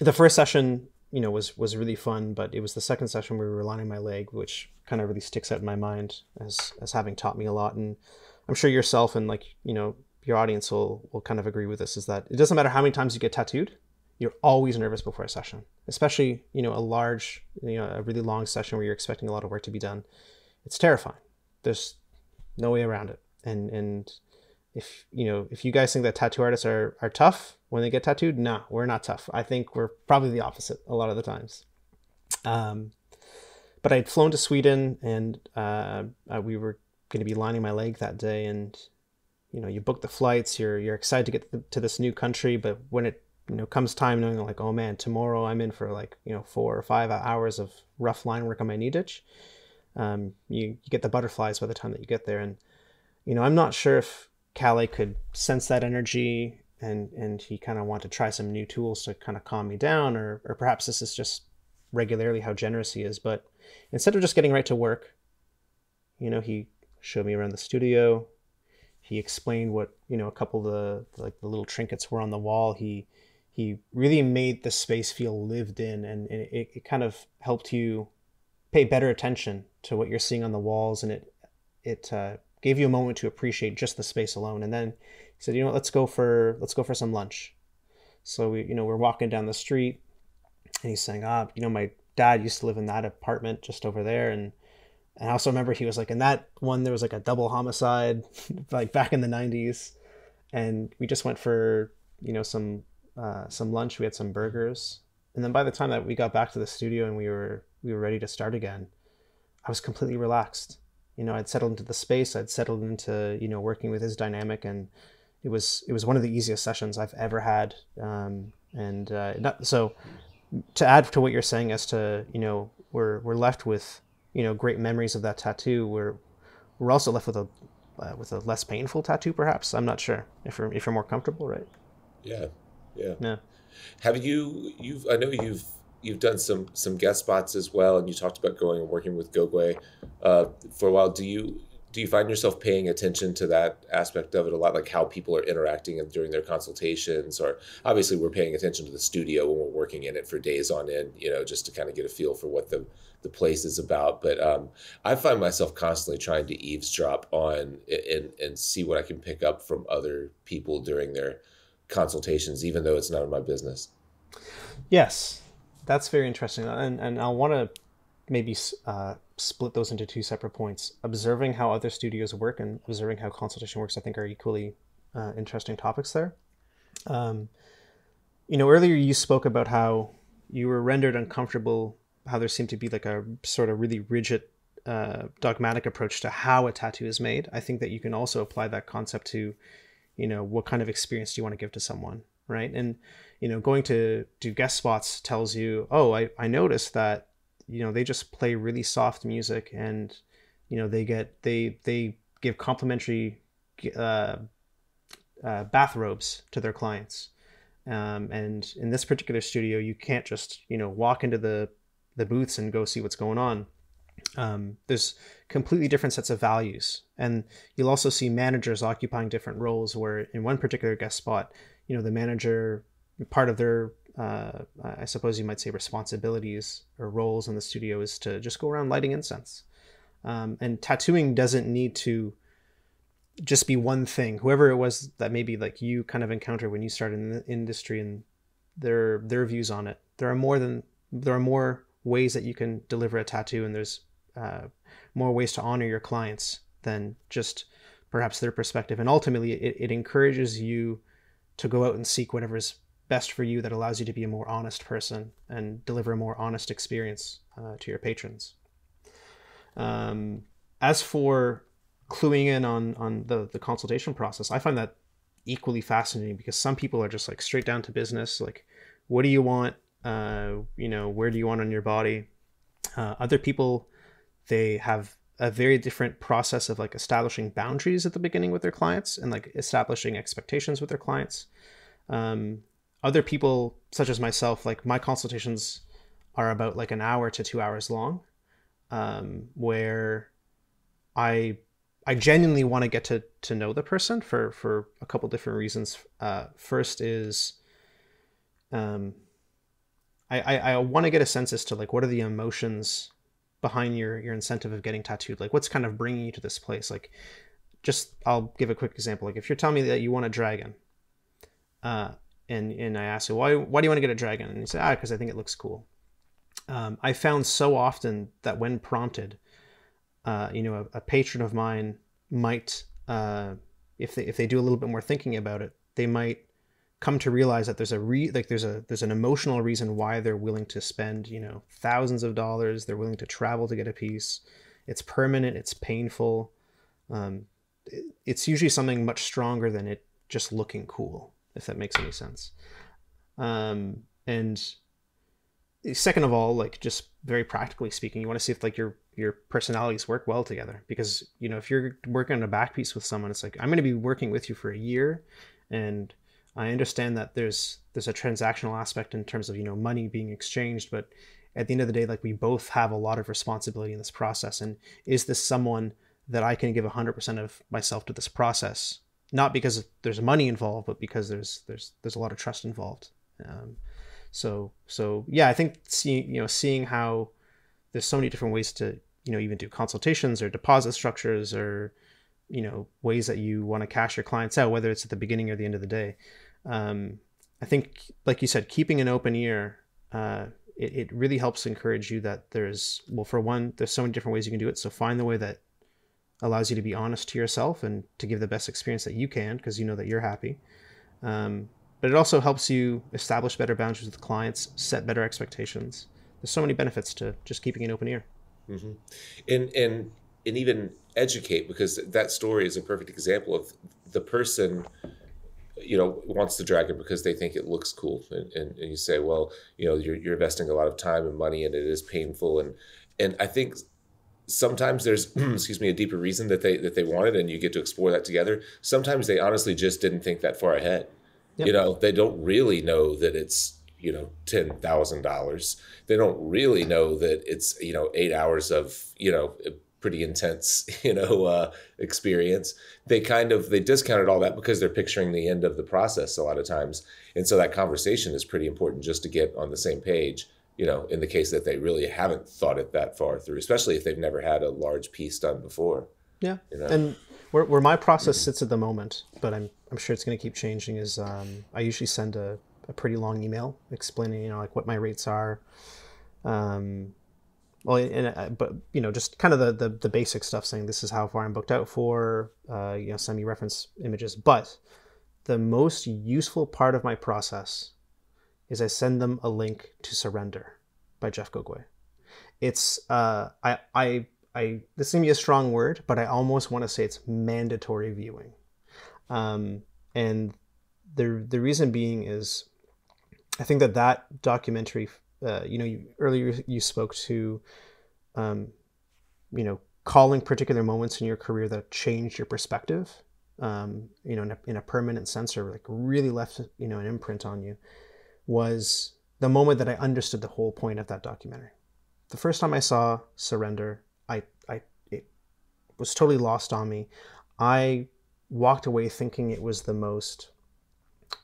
the first session, you know, was was really fun, but it was the second session where we were lining my leg, which kind of really sticks out in my mind as as having taught me a lot. And I'm sure yourself and like you know your audience will will kind of agree with this is that it doesn't matter how many times you get tattooed, you're always nervous before a session, especially you know a large you know a really long session where you're expecting a lot of work to be done. It's terrifying. There's no way around it. And and if you know if you guys think that tattoo artists are are tough when they get tattooed, no, we're not tough. I think we're probably the opposite a lot of the times. Um, but I'd flown to Sweden and uh, uh we were going to be lining my leg that day, and you know you book the flights, you're you're excited to get to this new country, but when it you know comes time knowing like oh man tomorrow I'm in for like you know four or five hours of rough line work on my knee ditch, um, you, you get the butterflies by the time that you get there, and you know I'm not sure if Kalle could sense that energy and and he kind of wanted to try some new tools to kind of calm me down or or perhaps this is just regularly how generous he is. But instead of just getting right to work you know he showed me around the studio. He explained what you know a couple of the like the little trinkets were on the wall. He he really made the space feel lived in and, and it, it kind of helped you pay better attention to what you're seeing on the walls and it it uh, gave you a moment to appreciate just the space alone. And then he said, you know what, let's go for let's go for some lunch. So we, you know, we're walking down the street and he's saying, ah, you know, my dad used to live in that apartment just over there. And, and I also remember he was like, in that one, there was like a double homicide, [laughs] like back in the 90s. And we just went for, you know, some, uh, some lunch. We had some burgers. And then by the time that we got back to the studio and we were, we were ready to start again, I was completely relaxed you know, I'd settled into the space. I'd settled into you know working with his dynamic, and it was it was one of the easiest sessions I've ever had. Um, and uh, not, so to add to what you're saying as to you know we're we're left with you know great memories of that tattoo. We're we're also left with a uh, with a less painful tattoo, perhaps. I'm not sure if you're if you're more comfortable, right? Yeah, yeah. Yeah. Have you you've I know you've you've done some some guest spots as well, and you talked about going and working with Gogue uh, for a while. Do you do you find yourself paying attention to that aspect of it a lot, like how people are interacting during their consultations? Or obviously, we're paying attention to the studio when we're working in it for days on end, you know, just to kind of get a feel for what the the place is about. But um, I find myself constantly trying to eavesdrop on and and see what I can pick up from other people during their consultations, even though it's none of my business. Yes, that's very interesting, and and I want to maybe uh, split those into two separate points. Observing how other studios work and observing how consultation works, I think, are equally uh, interesting topics there. Um, you know, earlier you spoke about how you were rendered uncomfortable, how there seemed to be like a sort of really rigid, uh, dogmatic approach to how a tattoo is made. I think that you can also apply that concept to, you know, what kind of experience do you want to give to someone, right? And you know, going to do guest spots tells you, oh, I, I noticed that, you know, they just play really soft music and, you know, they get, they, they give complimentary uh, uh, bathrobes to their clients. Um, and in this particular studio, you can't just, you know, walk into the, the booths and go see what's going on. Um, there's completely different sets of values. And you'll also see managers occupying different roles where in one particular guest spot, you know, the manager part of their uh, I suppose you might say responsibilities or roles in the studio is to just go around lighting incense. Um, and tattooing doesn't need to just be one thing. Whoever it was that maybe like you kind of encountered when you started in the industry and their their views on it. There are more than there are more ways that you can deliver a tattoo, and there's uh, more ways to honor your clients than just perhaps their perspective. And ultimately, it, it encourages you to go out and seek whatever is best for you that allows you to be a more honest person and deliver a more honest experience uh, to your patrons. Um, as for cluing in on on the the consultation process, I find that equally fascinating because some people are just like straight down to business, like what do you want? Uh, you know, where do you want on your body? Uh, other people, they have a very different process of like establishing boundaries at the beginning with their clients and like establishing expectations with their clients. Um, other people such as myself like my consultations are about like an hour to two hours long um, where i i genuinely want to get to to know the person for for a couple different reasons. Uh, first is um, i i, I want to get a sense as to like what are the emotions behind your your incentive of getting tattooed? Like what's kind of bringing you to this place? Like just i'll give a quick example. Like if you're telling me that you want a dragon uh, and and I asked him why why do you want to get a dragon? And he said ah because I think it looks cool. Um, I found so often that when prompted, uh, you know, a, a, patron of mine might uh, if they if they do a little bit more thinking about it, they might come to realize that there's a re like there's a there's an emotional reason why they're willing to spend you know thousands of dollars. They're willing to travel to get a piece. It's permanent. It's painful. Um, it's usually something much stronger than it just looking cool if that makes any sense um, and second of all like just very practically speaking you want to see if like your your personalities work well together because you know if you're working on a back piece with someone it's like i'm going to be working with you for a year and I understand that there's there's a transactional aspect in terms of you know money being exchanged, but at the end of the day, like we both have a lot of responsibility in this process. And is this someone that I can give 100% of myself to this process? Not because there's money involved, but because there's there's there's a lot of trust involved. Um, so so yeah, I think seeing you know seeing how there's so many different ways to you know even do consultations or deposit structures or you know ways that you want to cash your clients out, whether it's at the beginning or the end of the day um, I think, like you said, keeping an open ear, uh, it, it really helps encourage you that there's, well, for one, there's so many different ways you can do it. So find the way that allows you to be honest to yourself and to give the best experience that you can because you know that you're happy. Um, but it also helps you establish better boundaries with clients, set better expectations. There's so many benefits to just keeping an open ear. Mm-hmm. And and and even educate because that story is a perfect example of the person you know wants the dragon because they think it looks cool and, and, and, you say well you know you're, you're investing a lot of time and money and it is painful and and i think sometimes there's [clears throat] excuse me a deeper reason that they that they wanted and you get to explore that together sometimes they honestly just didn't think that far ahead yep. you know they don't really know that it's you know ten thousand dollars they don't really know that it's you know eight hours of you know pretty intense, [laughs] you know, uh, experience. They kind of they discounted all that because they're picturing the end of the process a lot of times, and so that conversation is pretty important just to get on the same page. You know, in the case that they really haven't thought it that far through, especially if they've never had a large piece done before. Yeah, you know? and where, where my process sits at the moment, but I'm I'm sure it's going to keep changing. Is um, I usually send a, a pretty long email explaining you know like what my rates are. Um, well, and, uh, but you know, just kind of the, the, the basic stuff, saying this is how far I'm booked out for. Uh, you know, send me reference images. But the most useful part of my process is I send them a link to Surrender by Jeff Gogue. It's uh, I I I this is gonna be a strong word, but I almost want to say it's mandatory viewing. Um, and the the reason being is, I think that that documentary uh, you know, you, earlier you spoke to, um, you know, calling particular moments in your career that changed your perspective, um, you know, in a, in a permanent sense or like really left, you know, an imprint on you was the moment that I understood the whole point of that documentary. The first time I saw Surrender, I, I, it was totally lost on me. I walked away thinking it was the most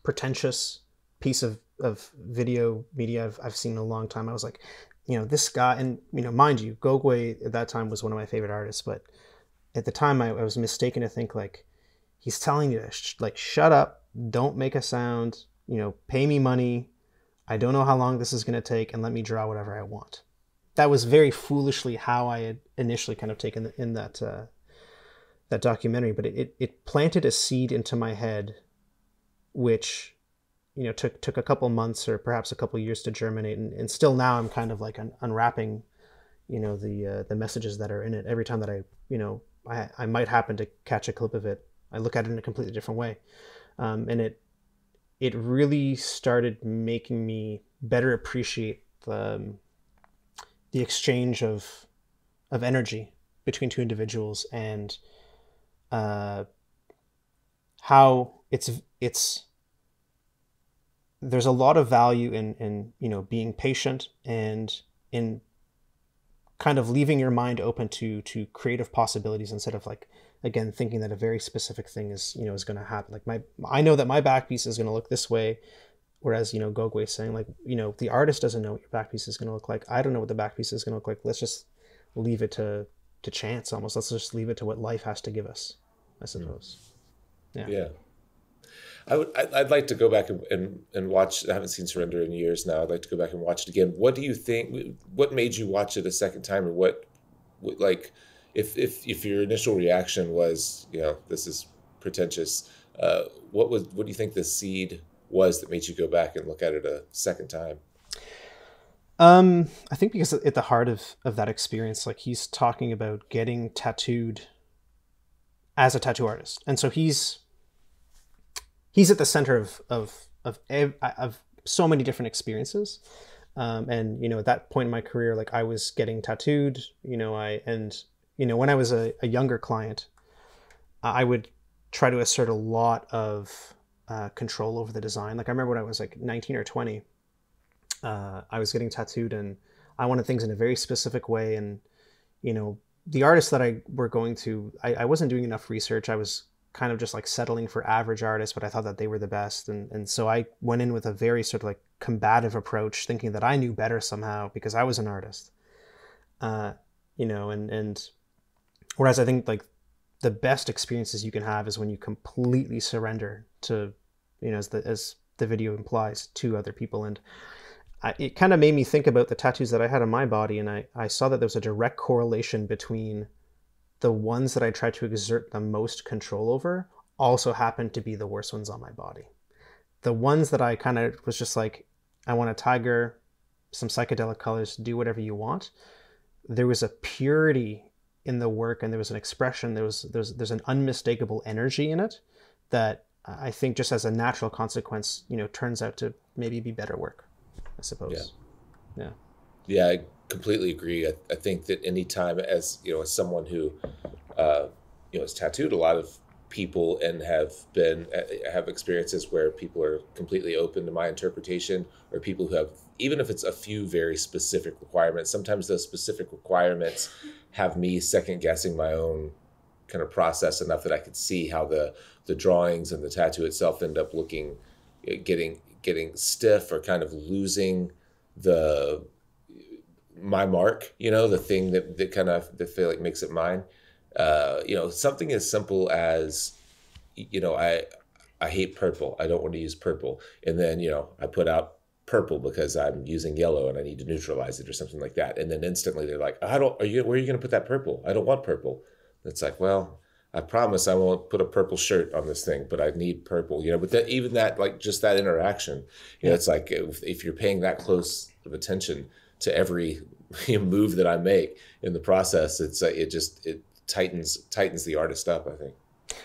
pretentious piece of of video media I've, I've seen in a long time. I was like, you know, this guy, and you know, mind you, Gogue at that time was one of my favorite artists, but at the time I, I was mistaken to think like he's telling you to sh- like shut up, don't make a sound, you know, pay me money. I don't know how long this is going to take, and let me draw whatever I want. That was very foolishly how I had initially kind of taken in that uh, that documentary, but it, it, it planted a seed into my head, which you know took took a couple months or perhaps a couple years to germinate and, and still now i'm kind of like un- unwrapping you know the uh, the messages that are in it every time that i you know I, I might happen to catch a clip of it i look at it in a completely different way um, and it it really started making me better appreciate the um, the exchange of of energy between two individuals and uh, how it's it's there's a lot of value in in you know being patient and in kind of leaving your mind open to to creative possibilities instead of like again thinking that a very specific thing is you know is going to happen like my i know that my back piece is going to look this way whereas you know Gogue is saying like you know the artist doesn't know what your back piece is going to look like i don't know what the back piece is going to look like let's just leave it to to chance almost let's just leave it to what life has to give us i hmm. suppose yeah yeah I would. I'd like to go back and, and, and watch. I haven't seen Surrender in years now. I'd like to go back and watch it again. What do you think? What made you watch it a second time, or what, what like, if if if your initial reaction was, you know, this is pretentious. Uh, what was what do you think the seed was that made you go back and look at it a second time? Um, I think because at the heart of of that experience, like he's talking about getting tattooed as a tattoo artist, and so he's he's at the center of of of of so many different experiences. Um, and you know, at that point in my career, like I was getting tattooed, you know, I and you know, when I was a, a younger client, I would try to assert a lot of uh, control over the design. Like I remember when I was like 19 or 20, uh, I was getting tattooed and I wanted things in a very specific way. And, you know, the artists that I were going to, I, I wasn't doing enough research. I was kind of just like settling for average artists, but I thought that they were the best. And, and so I went in with a very sort of like combative approach, thinking that I knew better somehow because I was an artist. Uh, you know, and, and whereas I think like the best experiences you can have is when you completely surrender to, you know, as the, as the video implies to other people. And I, it kind of made me think about the tattoos that I had on my body. And I, I saw that there was a direct correlation between the ones that I tried to exert the most control over also happened to be the worst ones on my body. The ones that I kind of was just like, I want a tiger, some psychedelic colors, do whatever you want. There was a purity in the work and there was an expression, there was there's there's an unmistakable energy in it that I think just as a natural consequence, you know, turns out to maybe be better work, I suppose. Yeah. Yeah. Yeah, I completely agree. I, I think that anytime as you know, as someone who uh, you know has tattooed a lot of people and have been uh, have experiences where people are completely open to my interpretation or people who have even if it's a few very specific requirements sometimes those specific requirements have me second guessing my own kind of process enough that I could see how the the drawings and the tattoo itself end up looking getting getting stiff or kind of losing the my mark, you know, the thing that, that kind of that feel like makes it mine. Uh, you know, something as simple as, you know, I I hate purple. I don't want to use purple. And then, you know, I put out purple because I'm using yellow and I need to neutralize it or something like that. And then instantly they're like, I don't, are you, where are you going to put that purple? I don't want purple. it's like, well, I promise I won't put a purple shirt on this thing, but I need purple, you know, but that, even that, like just that interaction, you yeah. know, it's like if, if you're paying that close of attention to every [laughs] move that I make in the process. It's uh, it just it tightens tightens the artist up. I think.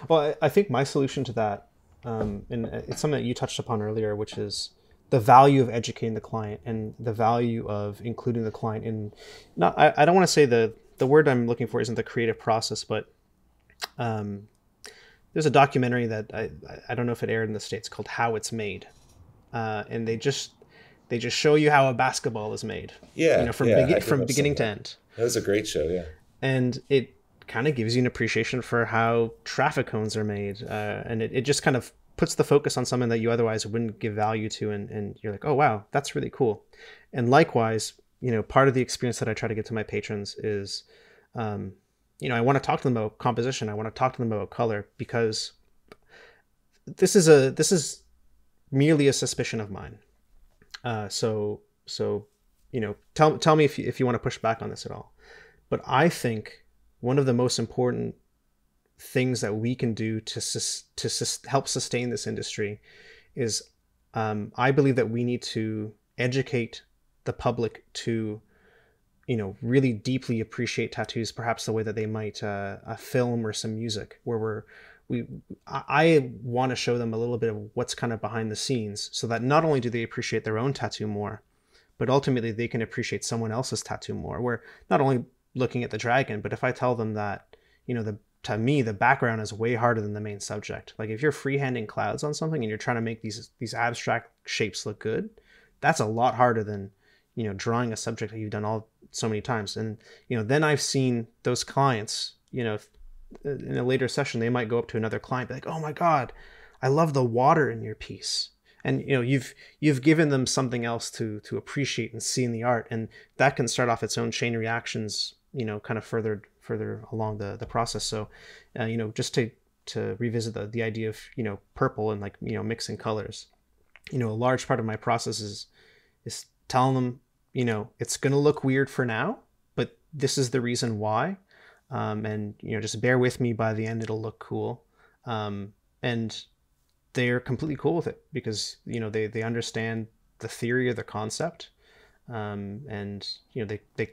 Well, I think my solution to that, um, and it's something that you touched upon earlier, which is the value of educating the client and the value of including the client in. Not, I, I don't want to say the the word I'm looking for isn't the creative process, but um, there's a documentary that I I don't know if it aired in the states called How It's Made, uh, and they just they just show you how a basketball is made. Yeah, you know, from yeah, be- from beginning to end. That was a great show. Yeah, and it kind of gives you an appreciation for how traffic cones are made, uh, and it, it just kind of puts the focus on something that you otherwise wouldn't give value to, and and you're like, oh wow, that's really cool. And likewise, you know, part of the experience that I try to get to my patrons is, um, you know, I want to talk to them about composition. I want to talk to them about color because this is a this is merely a suspicion of mine uh, so so you know tell tell me if you, if you want to push back on this at all. But I think one of the most important things that we can do to sus- to sus- help sustain this industry is um, I believe that we need to educate the public to you know really deeply appreciate tattoos perhaps the way that they might uh, a film or some music where we're we I want to show them a little bit of what's kind of behind the scenes so that not only do they appreciate their own tattoo more, but ultimately they can appreciate someone else's tattoo more. We're not only looking at the dragon, but if I tell them that, you know, the to me the background is way harder than the main subject. Like if you're freehanding clouds on something and you're trying to make these these abstract shapes look good, that's a lot harder than, you know, drawing a subject that you've done all so many times. And, you know, then I've seen those clients, you know, uh, in a later session they might go up to another client be like oh my god i love the water in your piece and you know you've you've given them something else to to appreciate and see in the art and that can start off its own chain reactions you know kind of further further along the the process. So uh, you know just to to revisit the, the idea of you know purple and like you know mixing colors. You know a large part of my process is is telling them you know it's going to look weird for now but this is the reason why. Um, and you know just bear with me by the end it'll look cool. Um, and they're completely cool with it because you know they they understand the theory of the concept, um, and you know they they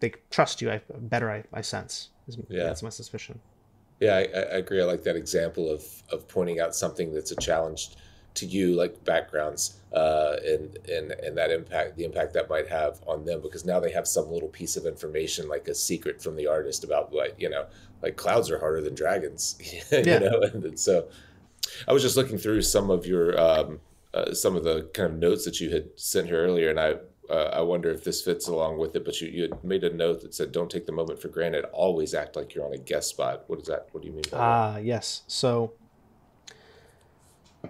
they trust you. I better I, I sense. Yeah, that's my suspicion. Yeah, I, I agree. I like that example of of pointing out something that's a challenge to you, like backgrounds, uh, and and and that impact, the impact that might have on them, because now they have some little piece of information, like a secret from the artist about like you know, like clouds are harder than dragons, [laughs] you yeah. know, and so. I was just looking through some of your um, uh, some of the kind of notes that you had sent here earlier, and I uh, I wonder if this fits along with it. But you, you made a note that said, "Don't take the moment for granted. Always act like you're on a guest spot." What is that? What do you mean? Ah, uh, yes. So,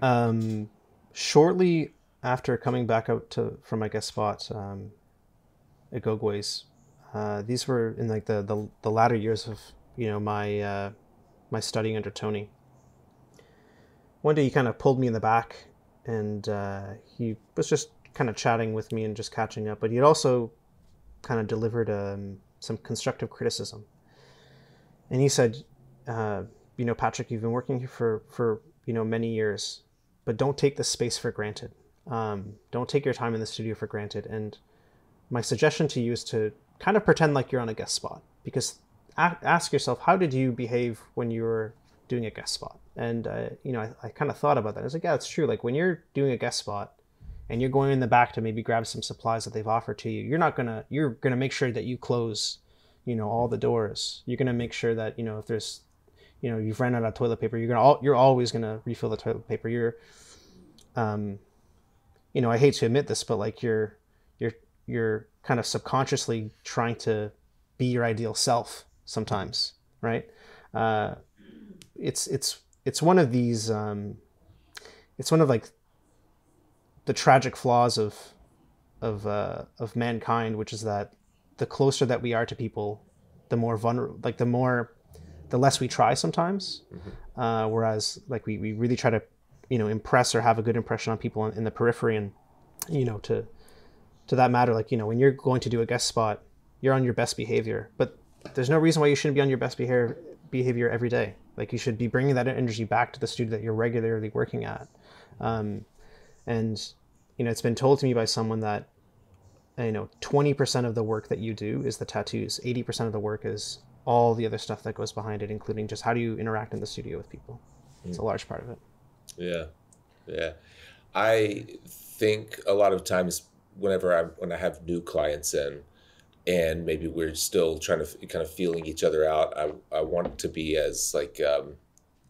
um, shortly after coming back out to from my guest spot um, at Gogue's, uh, these were in like the, the the latter years of you know my uh, my studying under Tony. One day he kind of pulled me in the back, and uh, he was just kind of chatting with me and just catching up. But he'd also kind of delivered um, some constructive criticism, and he said, uh, "You know, Patrick, you've been working here for for you know many years, but don't take the space for granted. Um, don't take your time in the studio for granted. And my suggestion to you is to kind of pretend like you're on a guest spot because a- ask yourself, how did you behave when you were doing a guest spot? And, uh, you know, I, I kind of thought about that. I was like, yeah, it's true. Like when you're doing a guest spot and you're going in the back to maybe grab some supplies that they've offered to you, you're not to, you're to make sure that you close, you know, all the doors. You're to make sure that, you know, if there's you know you've ran out of toilet paper you're gonna you're always gonna refill the toilet paper you're um you know i hate to admit this but like you're you're you're kind of subconsciously trying to be your ideal self sometimes right uh it's it's it's one of these um it's one of like the tragic flaws of of uh of mankind which is that the closer that we are to people the more vulnerable like the more the less we try sometimes. Mm-hmm. Uh, whereas like we, we really try to, you know, impress or have a good impression on people in, in, the periphery and, you know, to, to that matter, like, you know, when you're going to do a guest spot, you're on your best behavior, but there's no reason why you shouldn't be on your best behavior, behavior every day. Like you should be bringing that energy back to the studio that you're regularly working at. Um, and, you know, it's been told to me by someone that, you know, 20% of the work that you do is the tattoos. 80% of the work is all the other stuff that goes behind it, including just how do you interact in the studio with people. It's a mm. large part of it. Yeah, yeah. I think a lot of times whenever I when I have new clients in, and maybe we're still trying to kind of feeling each other out, I I want to be as like um,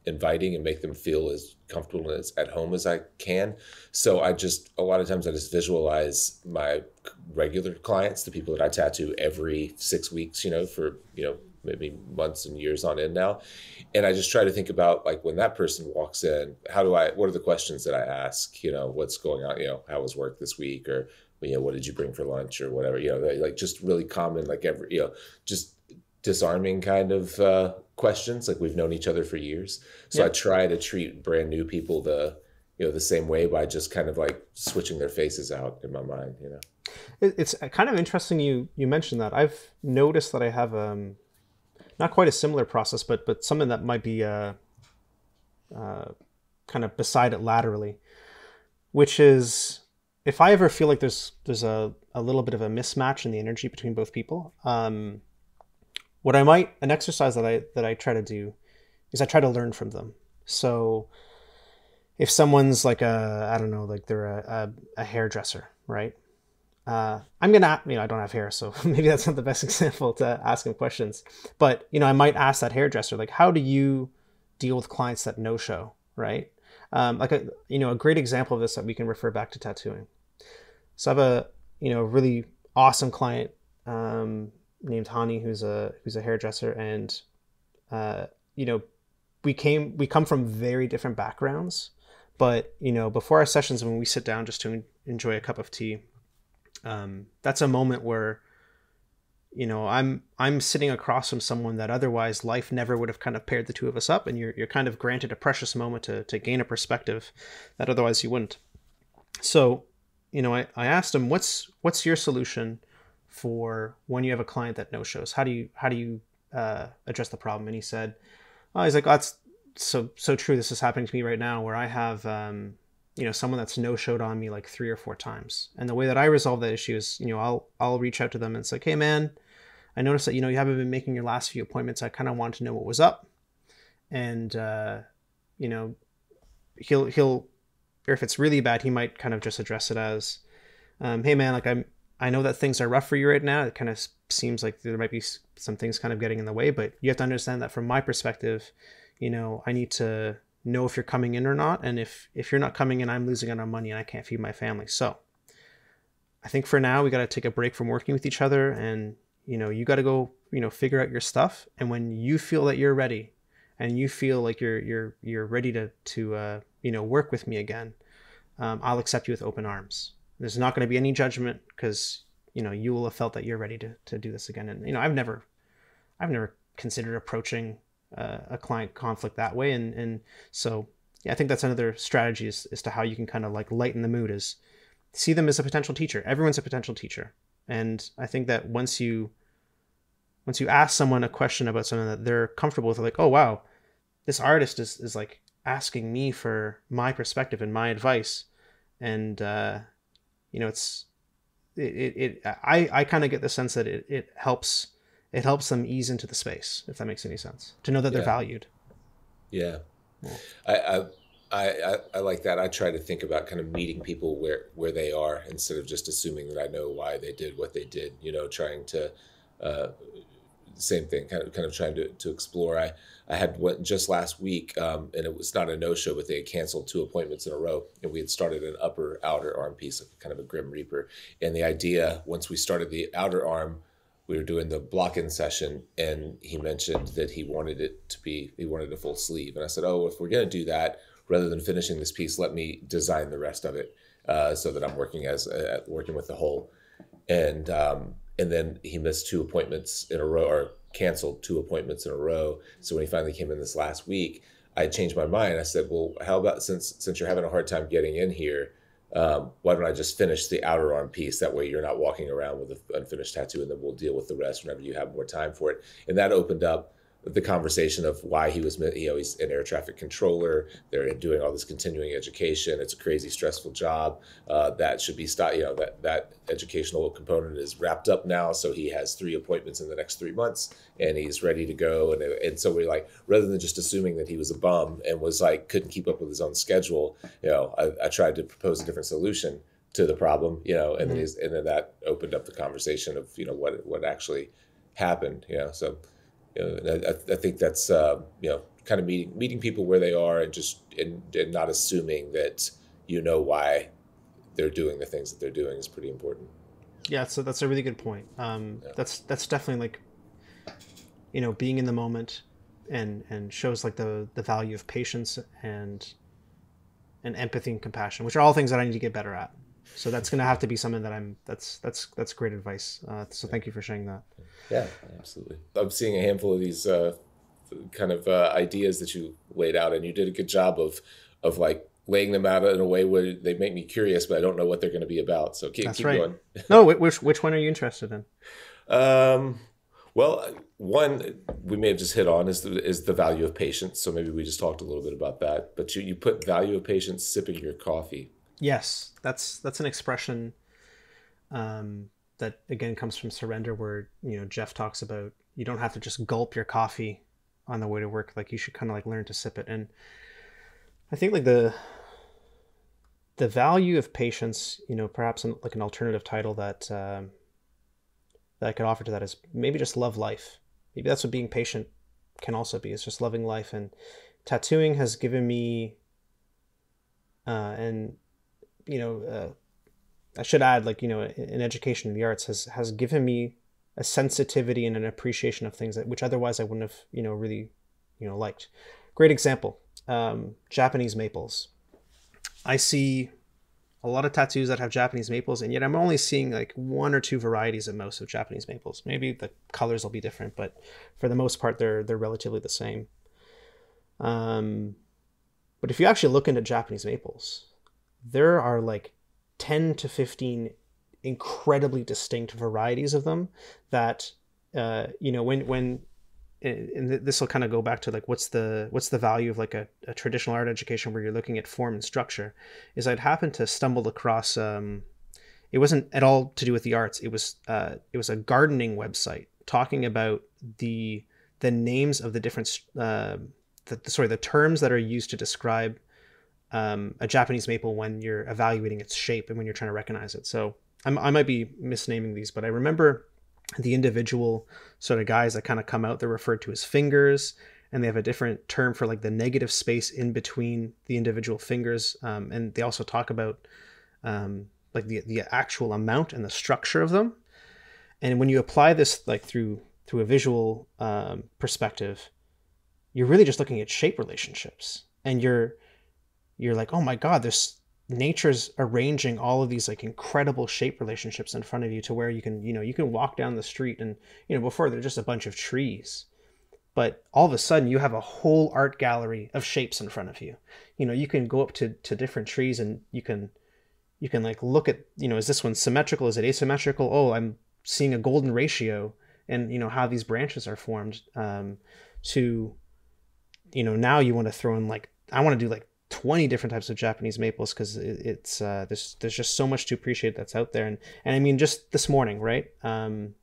inviting and make them feel as comfortable as at home as I can. So I just a lot of times I just visualize my regular clients, the people that I tattoo every six weeks, you know, for you know maybe months and years on end now. And i just try to think about like when that person walks in how do i what are the questions that i ask? You know what's going on? You know how was work this week? Or you know what did you bring for lunch? Or whatever you know like just really common like every you know just disarming kind of uh, questions like we've known each other for years. So yeah. i try to treat brand new people the you know the same way by just kind of like switching their faces out in my mind you know? It's kind of interesting you you mentioned that. I've noticed that i have um not quite a similar process, but but something that might be uh, uh, kind of beside it laterally, which is if I ever feel like there's there's a, a little bit of a mismatch in the energy between both people, um, what I might an exercise that I that I try to do is I try to learn from them. So if someone's like a I don't know like they're a, a, a hairdresser, right? uh, I'm gonna, you know, I don't have hair, so [laughs] maybe that's not the best [laughs] example to ask him questions. But you know, I might ask that hairdresser, like, how do you deal with clients that no show, right? Um, like a, you know, a great example of this that we can refer back to tattooing. So I have a, you know, really awesome client um, named Hani, who's a who's a hairdresser, and uh, you know, we came we come from very different backgrounds, but you know, before our sessions, when we sit down just to enjoy a cup of tea um, that's a moment where you know i'm i'm sitting across from someone that otherwise life never would have kind of paired the two of us up and you're, you're kind of granted a precious moment to, to gain a perspective that otherwise you wouldn't. So you know i, I asked him what's what's your solution for when you have a client that no shows how do you how do you uh, address the problem and he said oh, he's like that's so so true. This is happening to me right now, where I have um, you know someone that's no showed on me like three or four times, and the way that I resolve that issue is you know I'll I'll reach out to them and say, hey man, I noticed that you know you haven't been making your last few appointments. I kind of want to know what was up, and uh, you know he'll he'll or if it's really bad, he might kind of just address it as, um, hey man, like I'm I know that things are rough for you right now. It kind of seems like there might be some things kind of getting in the way, but you have to understand that from my perspective, you know, I need to know if you're coming in or not, and if if you're not coming in, I'm losing out on money and I can't feed my family. So, I think for now we got to take a break from working with each other, and you know, you got to go, you know, figure out your stuff, and when you feel that you're ready, and you feel like you're you're you're ready to to uh, you know work with me again, um, I'll accept you with open arms. There's not going to be any judgment because you know you will have felt that you're ready to to do this again. And you know, I've never, I've never considered approaching uh, a client conflict that way. And and so yeah, I think that's another strategy as, as to how you can kind of like lighten the mood is see them as a potential teacher. Everyone's a potential teacher, and I think that once you once you ask someone a question about something that they're comfortable with, like, oh wow, this artist is is like asking me for my perspective and my advice, and uh, you know, it's it, it, it I, I kind of get the sense that it, it helps it helps them ease into the space if that makes any sense to know that they're valued yeah, yeah. I, I I, I, like that. I try to think about kind of meeting people where, where they are instead of just assuming that I know why they did what they did. You know, trying to uh, same thing, kind of kind of trying to, to explore. I I had went just last week, um, and it was not a no show, but they had canceled two appointments in a row, and we had started an upper outer arm piece, kind of a grim reaper. And the idea, once we started the outer arm, we were doing the block in session, and he mentioned that he wanted it to be he wanted a full sleeve, and I said, oh, if we're gonna do that, rather than finishing this piece, let me design the rest of it uh, so that I'm working as uh, working with the whole. And um, and then he missed two appointments in a row or canceled two appointments in a row. So when he finally came in this last week, I changed my mind. I said, "Well, how about since since you're having a hard time getting in here, um, why don't I just finish the outer arm piece? That way, you're not walking around with an unfinished tattoo, and then we'll deal with the rest whenever you have more time for it." And that opened up the conversation of why he was, you know, he's an air traffic controller. They're doing all this continuing education. It's a crazy, stressful job. Uh, that should be stopped. You know, that that educational component is wrapped up now. So he has three appointments in the next three months, and he's ready to go. And and so we're like rather than just assuming that he was a bum and was like couldn't keep up with his own schedule. You know, I, I tried to propose a different solution to the problem. You know, and mm-hmm. then and then that opened up the conversation of you know what what actually happened. You know, so you know, I, I, think that's uh, you know kind of meeting meeting people where they are and just and, and not assuming that you know why they're doing the things that they're doing is pretty important. Yeah, so that's a really good point. Um, yeah. That's that's definitely like you know being in the moment and and shows like the the value of patience and and empathy and compassion, which are all things that I need to get better at. So that's going to have to be something that I'm. That's that's that's great advice. Uh, so thank you for sharing that. Yeah, absolutely. I'm seeing a handful of these uh, kind of uh, ideas that you laid out, and you did a good job of of like laying them out in a way where they make me curious, but I don't know what they're going to be about. So keep, keep right. going. no, which which one are you interested in? Um, well, one we may have just hit on is the, is the value of patience. So maybe we just talked a little bit about that. But you, you put value of patience sipping your coffee. Yes, that's that's an expression um, that again comes from surrender, where you know Jeff talks about you don't have to just gulp your coffee on the way to work. Like you should kind of like learn to sip it. And I think like the the value of patience, you know, perhaps like an alternative title that um, that I could offer to that is maybe just love life. Maybe that's what being patient can also be. It's just loving life. And tattooing has given me uh, and you know, uh, I should add, like you know, an education in the arts has has given me a sensitivity and an appreciation of things that which otherwise I wouldn't have, you know, really, you know, liked. Great example: um, Japanese maples. I see a lot of tattoos that have Japanese maples, and yet I'm only seeing like one or two varieties at most of Japanese maples. Maybe the colors will be different, but for the most part, they're they're relatively the same. Um, but if you actually look into Japanese maples, there are like 10 to 15 incredibly distinct varieties of them that uh, you know when when and this will kind of go back to like what's the what's the value of like a, a, traditional art education where you're looking at form and structure is i'd happened to stumble across um, it wasn't at all to do with the arts. It was uh, it was a gardening website talking about the the names of the different uh, the, sorry the terms that are used to describe um, a japanese maple when you're evaluating its shape and when you're trying to recognize it. So I'm, i might be misnaming these but i remember the individual sort of guys that kind of come out they're referred to as fingers and they have a different term for like the negative space in between the individual fingers um, and they also talk about um, like the, the actual amount and the structure of them. And when you apply this like through through a visual um, perspective you're really just looking at shape relationships and you're you're like oh my god there's nature's arranging all of these like incredible shape relationships in front of you to where you can you know you can walk down the street and you know before they're just a bunch of trees. But all of a sudden you have a whole art gallery of shapes in front of you. You know you can go up to to different trees and you can you can like look at you know is this one symmetrical? Is it asymmetrical? Oh i'm seeing a golden ratio and you know how these branches are formed um to you know now you want to throw in like i want to do like 20 different types of Japanese maples because it, it's uh, there's there's just so much to appreciate that's out there. And and I mean just this morning right? Um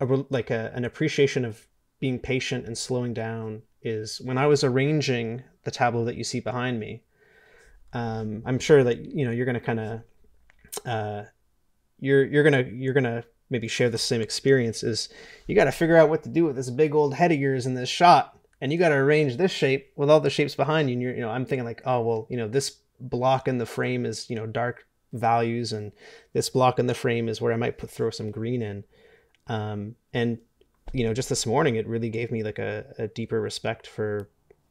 a, like a, an appreciation of being patient and slowing down is when I was arranging the tableau that you see behind me um I'm sure that you know you're gonna kind of uh you're you're gonna you're gonna maybe share the same experience is you got to figure out what to do with this big old head of yours in this shot and you got to arrange this shape with all the shapes behind you. And you're, you know, I'm thinking like, oh, well, you know, this block in the frame is, you know, dark values and this block in the frame is where I might put, throw some green in. Um, and, you know, just this morning, it really gave me like a, a deeper respect for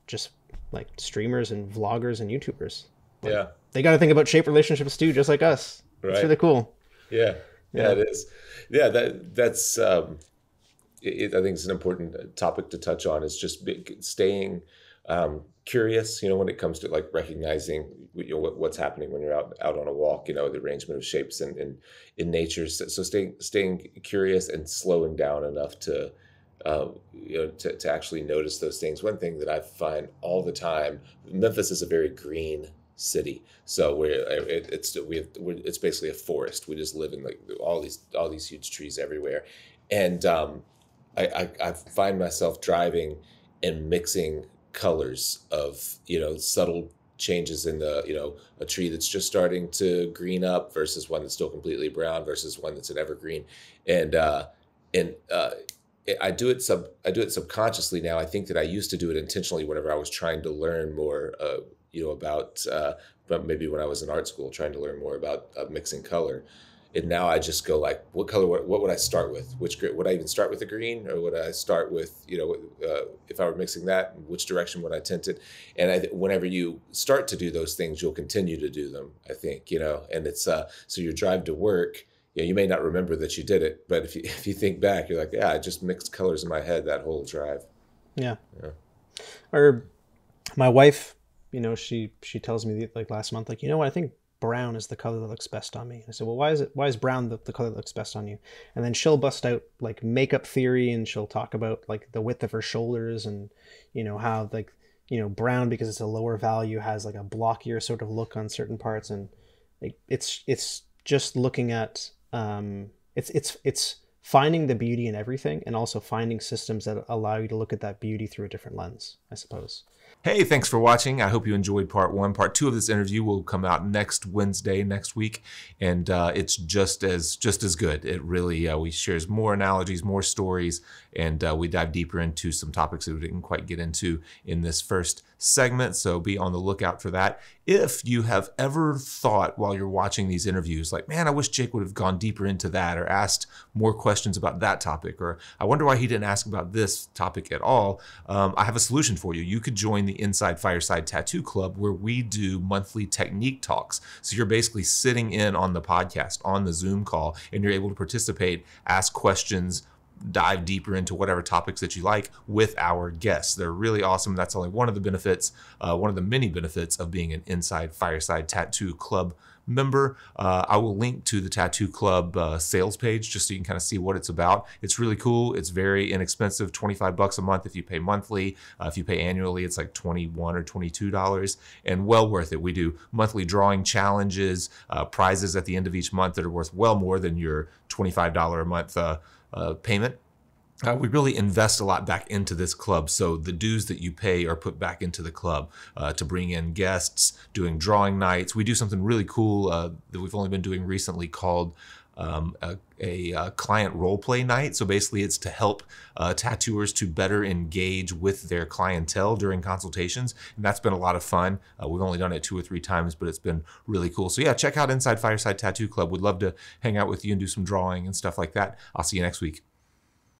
just like streamers and vloggers and YouTubers. Like, yeah. They got to think about shape relationships too, just like us. Right. It's really cool. Yeah. Yeah, yeah. it is. Yeah. That that's, um, it, I think it's an important uh, topic to touch on. Is just staying um, curious. You know, when it comes to like recognizing you know what, what's happening when you're out out on a walk. You know, the arrangement of shapes and in, in, in nature. So, so staying staying curious and slowing down enough to. Uh, you know, to, to actually notice those things. One thing that I find all the time, Memphis is a very green city. So we're uh, it, it's we have it's basically a forest. We just live in like all these all these huge trees everywhere, and um, I, I, I find myself driving and mixing colors of you know subtle changes in the you know a tree that's just starting to green up versus one that's still completely brown versus one that's an evergreen and uh and uh I do it sub I do it subconsciously now. I think that I used to do it intentionally whenever I was trying to learn more, uh, you know, about, uh, but maybe when I was in art school, trying to learn more about uh, mixing color and now I just go like, what color? What, what would I start with? Which would I even start with the green, or would I start with you know uh, if I were mixing that, which direction would I tint it? And I, whenever you start to do those things, you'll continue to do them. I think you know, and it's uh, so your drive to work. You, know, you may not remember that you did it, but if you [laughs] if you think back, you're like, yeah, I just mixed colors in my head that whole drive. Yeah. Yeah. Or my wife, you know, she she tells me like last month, like, you know what, I think brown is the color that looks best on me. And I said, well, why is it? Why is brown the, the color that looks best on you? And then she'll bust out like makeup theory, and she'll talk about like the width of her shoulders, and you know how like you know brown because it's a lower value has like a blockier sort of look on certain parts, and like, it's it's just looking at um, it's it's it's finding the beauty in everything, and also finding systems that allow you to look at that beauty through a different lens, I suppose. Hey, thanks for watching. I hope you enjoyed part one. Part two of this interview will come out next Wednesday, next week, and uh, it's just as just as good. It really uh, we shares more analogies, more stories, and uh, we dive deeper into some topics that we didn't quite get into in this first segment. So be on the lookout for that. If you have ever thought while you're watching these interviews, like, man, I wish Jake would have gone deeper into that or asked more questions about that topic, or I wonder why he didn't ask about this topic at all, um, I have a solution for you. You could join the Inside Fireside Tattoo Club where we do monthly technique talks. So you're basically sitting in on the podcast, on the Zoom call, and you're able to participate, ask questions dive deeper into whatever topics that you like with our guests. They're really awesome. That's only one of the benefits, uh, one of the many benefits of being an Inside Fireside Tattoo Club member. Uh, I will link to the Tattoo Club uh, sales page just so you can kind of see what it's about. It's really cool. It's very inexpensive, 25 bucks a month if you pay monthly. Uh, if you pay annually, it's like 21 or 22 dollars, and well worth it. We do monthly drawing challenges, uh, prizes at the end of each month that are worth well more than your 25 dollar a month uh, uh, payment. Uh, we really invest a lot back into this club. So the dues that you pay are put back into the club uh, to bring in guests, doing drawing nights. We do something really cool uh, that we've only been doing recently called um, a, a, a, client role play night. So basically, it's to help uh, tattooers to better engage with their clientele during consultations, and that's been a lot of fun. Uh, we've only done it two or three times, but it's been really cool. So yeah, check out Inside Fireside Tattoo Club. We'd love to hang out with you and do some drawing and stuff like that. I'll see you next week.